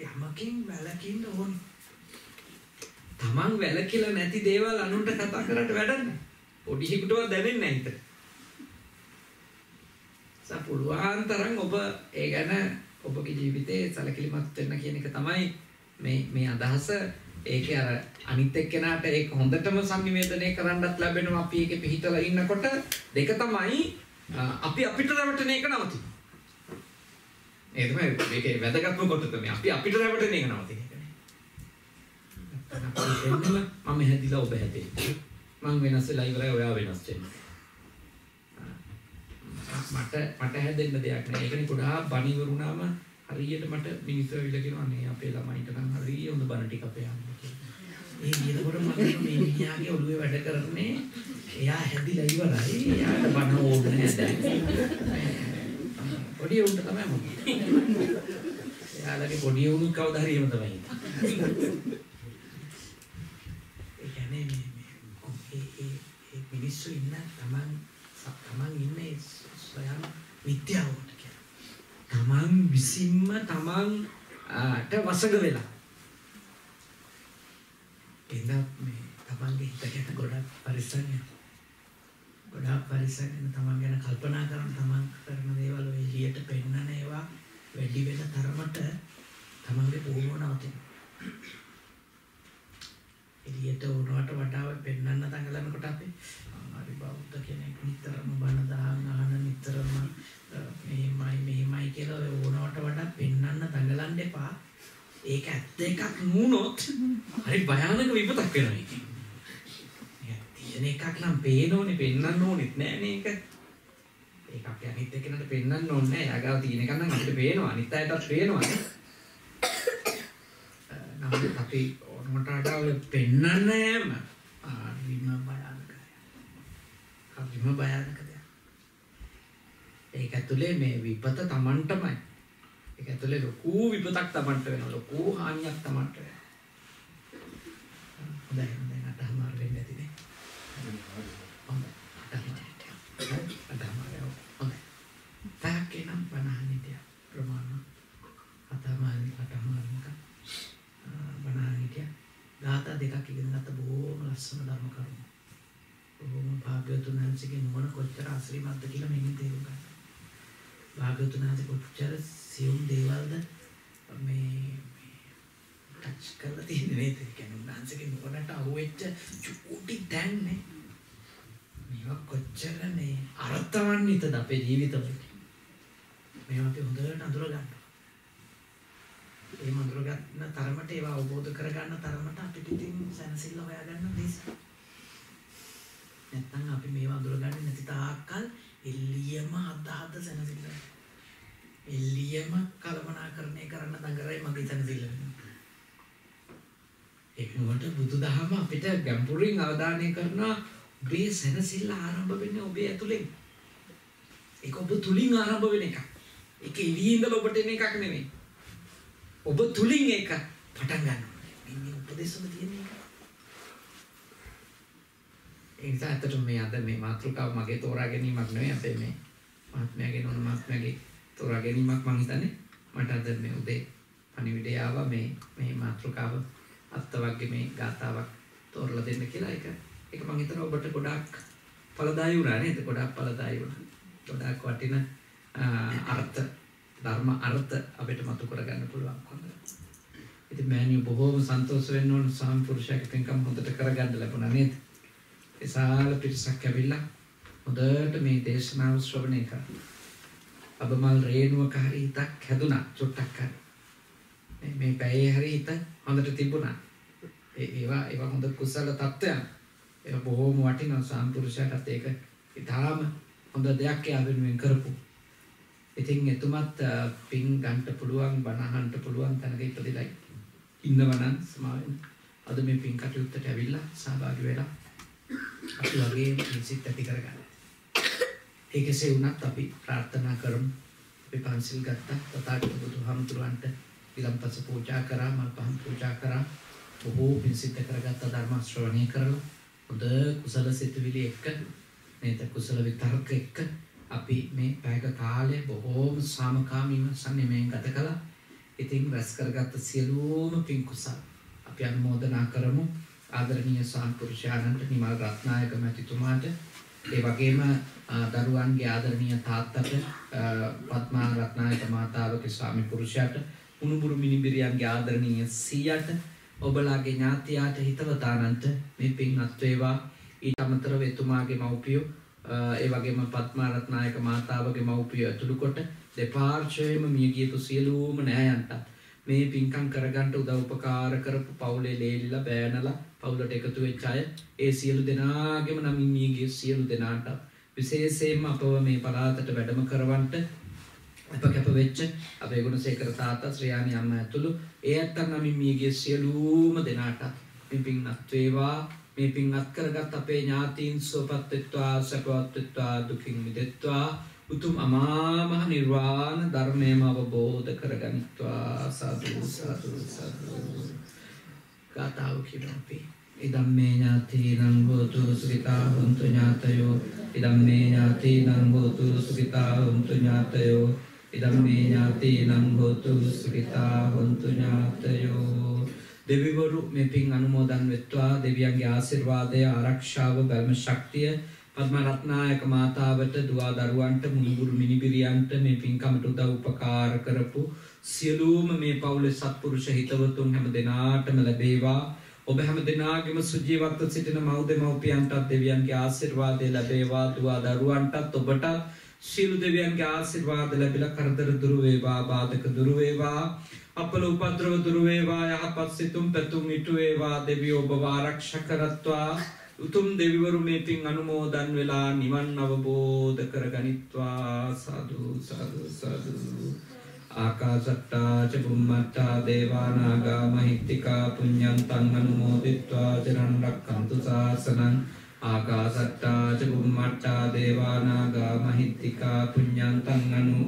S2: යමකින් වැළකින්න ඕනේ. තමන් වැළකිලා නැති දේවල් අනුන්ට කතා කරට වැඩක් නැහැ. පොඩි හිකුටවත් දැනෙන්නේ නැහැ හිතට. පුළුවන් තරම් ඔබ ඒ ගැන ඔබගේ ජීවිතේ සැලකිලිමත් වෙන්න කියන එක තමයි මේ මේ අදහස. ඒකේ අර අනිත් එක්කෙනාට ඒක හොඳටම සංනිවේදනය කරන්නත් ලැබෙනවා අපි ඒකේ පිහිටලා ඉන්නකොට දෙක තමයි අපි අපිට රැවටෙන එක නවතින. ඒ තමයි මේකේ වැදගත්ම කොට තමයි අපි අපිට රැවටෙන එක නවතින එක. මම හැදිලා ඔබ හැදෙන්නේ. මං වෙනස් වෙලා ඉවරයි ඔයා වෙනස් වෙන්නේ. මට මට හැදෙන්න දෙයක් නෑ. ඒකනේ ගොඩාක් බණිවරුණාම හරියට මට මිනිස්සු ඇවිල්ලා කියනවා නේ අපේ ළමයින්ට නම් හරිය හොඳ බණ ටික අපේ අම්මා කියලා. ඒ කියනකොට මම මේ මිනිහාගේ ඔළුවේ වැඩ කරන්නේ එයා හැදිලා ඉවරයි. එයාට බණ ඕනේ නෑ දැන්. පොඩි උන්ට තමයි මම. එයාලගේ පොඩි උන් කවදා හරි එහෙම තමයි. ඒ කියන්නේ මේ මේ මිනිස්සු ඉන්න තමන් තමන් ඉන්නේ ස්වයං විද්‍යාවට කියලා. තමන් විසින්ම තමන්ට වසඟ වෙලා. එඳා මේ තමන්ගේ හිත ගැන ගොඩක් පරිස්සම්ය. ගොඩාක් පරිස්සම්යෙන් තමන් ගැන කල්පනා කරන තමන් කරන දේවල් ඔය එළියට පෙන්නන ඒවා වැඩි වෙන තරමට තමන්ගේ පුහුණුව නවතිනවා. එළියට උනවට වඩා පෙන්වන්න දඟලනකොට අපි හරි බෞද්ධ කෙනෙක් නිතරම බණ දහම් අහන නිතරම මෙහෙමයි මෙහෙමයි කියලා ඔය ඕනවට වඩා පෙන්වන්න දඟලන්න එපා. ඒක ඇත්ත එකක් නුනොත් හරි භයානක විපතක් වෙනවා ඒක. තියෙන එකක් නම් පේනෝනේ පෙන්වන්න ඕනෙත් නෑනේ ඒක. ඒක අපි අනිත් එක්කනට පෙන්වන්න ඕනේ නෑ. යාගාව තියෙන එක නම් අපිට පේනවා. අනිත් අයටත් පේනවා. නමුත් අපි ඕනකට වඩා ඔය පෙන්වන්න යෑම හරිම භයානකයි. හරිම භයානක දෙයක්. ඒක ඇතුලේ මේ විපත Tamanටමයි. ඒක ඇතුලේ ලොකු විපතක් Tamanට වෙනවා. ලොකු හානියක් Tamanට වෙනවා. හොඳයි හොඳයි අටහමාර වෙන්නේ නැතිනේ. හොඳයි. අටහමාර. අටහමාර. හොඳයි. තාකේ නම් බනහන්නේ ප්‍රමාණ. අටහමාර අටහමාර මොකක්ද? බණහන් හිටියා. ගාථා දෙකක් ඉගෙන ගත්ත බොහොම ලස්සන ධර්ම කරුණු. බොහොම භාග්‍යවතුන් වහන්සේගේ නුවණ කොච්චර අශ්‍රීමත්ද කියලා මෙන්න තේරුම් ගන්න. භාග්‍යවතුන් වහන්සේ කොච්චර සියුම් දේවල්ද මේ ටච් කරලා තියෙන්නේ නේද? ඒ කියන්නේ උන්වහන්සේගේ නුවණට අහුවෙච්ච චූටි තැන්නේ. මේවා කොච්චර මේ අර්ථවන්විතද අපේ ජීවිතවලට. මේවා අපි හොඳට අඳුර ගන්නවා. ඒ මඳුරගන්න තරමට ඒවා අවබෝධ කරගන්න තරමට අපිට ඉතින් සැනසෙල්ල හොයාගන්න දේශ. නැත්තම් අපි මේවා අඳුරගන්නේ නැති තාක්කල් එල්ලියම අදහද සැනසෙල්ල. එල්ලියම කලමනාකරණය කරන්න දඟරයි මගේ සැනසෙල්ල වෙනවා. ඒකනකොට බුදුදහම අපිට ගැඹුරින් අවධානය කරනවා ඔබේ සැනසෙල්ල ආරම්භ වෙන්නේ ඔබේ ඇතුලෙන්. ඒක ඔබ තුලින් ආරම්භ වෙන එකක්. ඒක එළියේ ඉඳලා ඔබට එන එකක් නෙමෙයි. ඔබ තුලින් ඒක පටන් ගන්න ඕනේ. මේ උපදේශවල තියෙන එක. ඒ නිසා ඇත්තටම මේ අද මේ මාතෘකාව මගේ තෝරා ගැනීමක් නෙවෙයි අපේ මේ මහත්මයාගේ නෝන මහත්මයාගේ තෝරා ගැනීමක් මම හිතන්නේ මට අද මේ උදේ පණිවිඩය ආවා මේ මේ මාතෘකාව අත්ත වගේ මේ ගාතාවක් තෝරලා දෙන්න කියලා ඒක ඒක මම හිතනවා ඔබට ගොඩාක් ඵලදායී වුණා නේද ගොඩාක් ඵලදායී වුණා ගොඩාක් වටින අර්ථ ධර්ම අර්ථ අපිට මතු කරගන්න පුළුවන් කොහොමද ඉතින් මෑණියෝ බොහෝම සන්තෝෂ වෙන්න ඕන සම්පූර්ණයක් පින්කම් හොඳට කරගන්න ලැබුණා නේද විශාල පිරිසක් ඇවිල්ලා හොඳට මේ දේශනාව ශ්‍රවණය කරා. අබමල් රේණුවක හරි හිතක් හැදුනා චුට්ටක් හරි. මේ මේ පැයේ හරි හිත හොඳට තිබුණා. ඒ ඒවා ඒවා හොඳ කුසල තත්ත්වයන්. ඒවා බොහෝම වටිනවා සම්පූර්ණයටත් ඒක ඉතාලම හොඳ දෙයක් යා වෙනුවෙන් කරපු. ඉතින් එතුමත් පින් ගන්න පුළුවන් බණ අහන්න පුළුවන් තැනක ඉපදිලා ඉන්නවා නම් සමාවෙන්න. අද මේ පින් කටයුත්තට ඇවිල්ලා සහභාගී වෙලා අපි වගේ සිත් ඇති කරගන්න. ඒ කෙසේ වුණත් අපි ප්‍රාර්ථනා කරමු. අපි පන්සිල් ගත්තා. තථාගත බුදුහාමුදුරන්ට ඊළම්පස පූජා කරා, මල් පහන් පූජා කරා. බොහෝ පින් සිත් කරගත්ත ධර්ම ශ්‍රවණය කරලා හොඳ කුසල සිතුවිලි එක්ක
S1: නේද කුසල විතර්ක එක්ක අපි මේ පැයක කාලය බොහෝම සාමකාමීව සංයමයෙන් ගත කළා. ඉතින් රැස් කරගත්ත සියලුම පින් කුසල් අපි අනුමෝදනා කරමු. ආදරණීය සම්පුරුෂයාණන්ට නිමල් රත්නායක මැතිතුමාට ඒ වගේම දරුවන්ගේ ආදරණීය තාත්තට පත්මා රත්නායක මාතාවගේ ස්වාමි පුරුෂයාට උණුබුරු මිනිබිරියන්ගේ ආදරණීය සීයට ඔබලාගේ ඥාතියාට හිතවතානන්ට මේ පින් අත්වේවා ඊට අමතරව එතුමාගේ මව්පියෝ ඒ වගේම පත්මාරත්නායක මාතාවගේ මව්පිය ඇතුළු කොට දෙපාර්ශවයම මියගියපු සියලූම නෑයන්ටත් මේ පින්කම් කරගන්ට උදව්පකාර කරපු පවුලේ ලේල්ල බෑනලා පවුලට එකතු වෙච්චාය ඒ සියලු දෙනාගෙම නමින් මියගේ සියලු දෙනාට විශේෂයෙන්ම අපව මේ පලාතට වැඩම කරවන්ට අප කැප වෙච්ච අපේ ගුණ සේකර තාත්තා ශ්‍රියානි අම්ම ඇතුළු ඒ ඇත්තන් නමින් මියගේ සියලූම දෙනාට පිපින් අත්වේවා මේ පින් අත්කරගත් අපේ ඥාතීන් සුවපත්වෙත්වා සැපවත්වෙත්වා දුකින් මිදෙත්වා. උතුම් අමාමහ නිර්වාණ ධර්මයම අවබෝධ කරගනිත්වා. සාධූ සාධූ සාධූ ගාථාව කියනොපි ඉදම්මේ ඥාතීනං හෝතු සුඛිතා හොන්තු ඥාතයෝ. ඉදම්මේ ඥාතීනං හෝතු සුඛිතා හොන්තු ඥාතයෝ. ඉදම්මේ ඥාතීනං හෝතු සුඛිතා හොන්තු ඥාතයෝ දෙවිවරු මේ පින් අනුමෝදන් වෙත්වා දෙවියන්ගේ ආසිර්වාදය ආරක්ෂාව බැල්ම ශක්තිය පත්ම රත්නායක මාතාවට දවා දරුවන්ට මුළුගුරු මිනිබිරියන්ට මේ පින්කමට උදව් උපකාර කරපු සියලූම මේ පවුල සත්පුරුෂ හිතවතුන් හැම දෙනාටම ලැබේවා ඔබ හැම දෙනාගෙම සුජීවත්ව සිටින මෞද මවපියන්ටත් දෙවියන්ගේ ආසිර්වාදය ලැබේවා දවා දරුවන්ටත් ඔබටත් ශීලු දෙවියන්ගේ ආසිර්වාද ලැබිල කරදර දුරුවේවා බාධක දුරුවේවා අපල උපද්‍රව දුරුවේවා යහපත් සිතුම් පැතුම් ඉටුවේවා දෙවි ඔබ වාරක්ෂ කරත්වා. උතුම් දෙවිවරු මේ පින් අනුමෝදන් වෙලා නිවන් අවබෝධ කර ගනිත්වා සාධූ සාධූ සාධූ ආකාසට්ටා චබුම්මට්ටා දේවානාගා මහිත්තිකා පුඤ්ඤන්තං අනුමෝදිත්වා. චරන් රක්ඛන්තු ශාසනං ආකාසට්ටා චබුම්මට්ටා දේවානාගා මහිත්තිකා පුඤ්ඤන්තං අනු.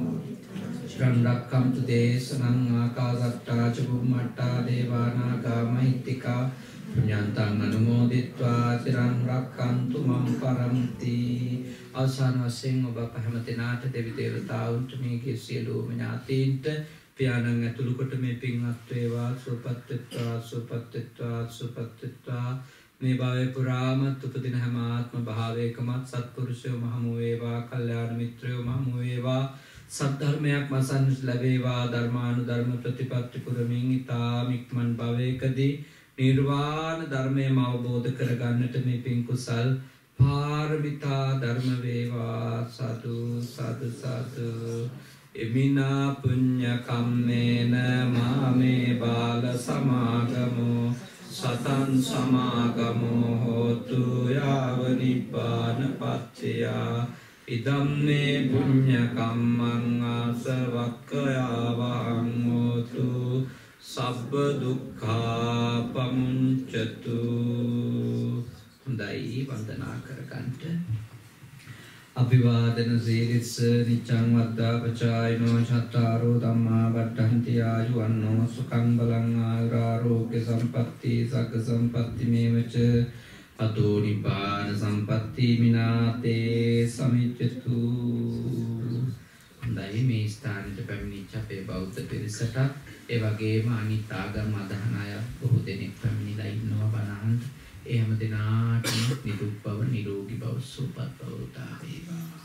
S1: චරන් රක්ඛන්තු දේශනං ආකාසට්ටා චබුම්මට්ටා දේවානාගා මහිත්තිකා පුඤ්ඤන්තං අනුමෝදිත්වා චිරන් රක්칸තු මම් පරන්ති. අවසාන වශයෙන් ඔබ අප හැම දෙනාට දෙවි දේවතාවුන්ට මේගේ සියලුම ඥාතීන්ට පියාණන් ඇතුළු කොට මේ පින්වත් වේවා. සුවපත් වෙත්වා සුවපත් වෙත්වා සුවපත් වෙත්වා. මේ භවය පුරාමත් උපදින හැම ආත්ම භාවයකමත් සත්පුරුෂයෝ මහමු වේවා කල්යාණ මිත්‍රයෝ මහමු වේවා. සද්ධර්මයක් මසන් ලැබේවා ධර්මානුධර්ම ප්‍රතිපත්ති පුරමින් ඉතාම ඉක්මන් භවයකදී නිර්වාණ ධර්මය අවබෝධ කරගන්නට මේ පින්කුසල් පාරමිතා ධර්මවේවා සතු සතු සතු එමිනා පුං්ඥකම්මේන මාමේ බාල සමාගමෝ. සතන් සමාගමෝ හෝතු යාවනිපාන පච්චයා ඉදම්නේ පුං්ඥකම්මං ආසවක්කයාවාං හෝතු සබ්බ දුක්ඛා පමුංචතු. හොඳයි වන්දනා කරගන්ට අභිවාදන සීලිස්ස නිච්ඡං වද්දා පචායිනෝ චත්තාරෝ ධම්මා වඩ්ඩන්ති ආයුවන්නෝ සුඛං බලං ආරෝග්‍ය සම්පatti සග්ග සම්පatti මේවච. අතෝ නිපාන සම්පatti මිනාතේ සමිච්ඡතු. හොඳයි මේ ස්ථානයට පැමිණිච්ච අපේ බෞද්ධ පිරිසට ඒ වගේම අනිත් ආගම් අදහන අය බොහෝ දෙනෙක් පැමිණිලා ඉන්නවා බණහන්ට. ඒ හැම දෙනාටම නිදුක් බව නිරෝගී බව සුවපත් බව උදා වේවා.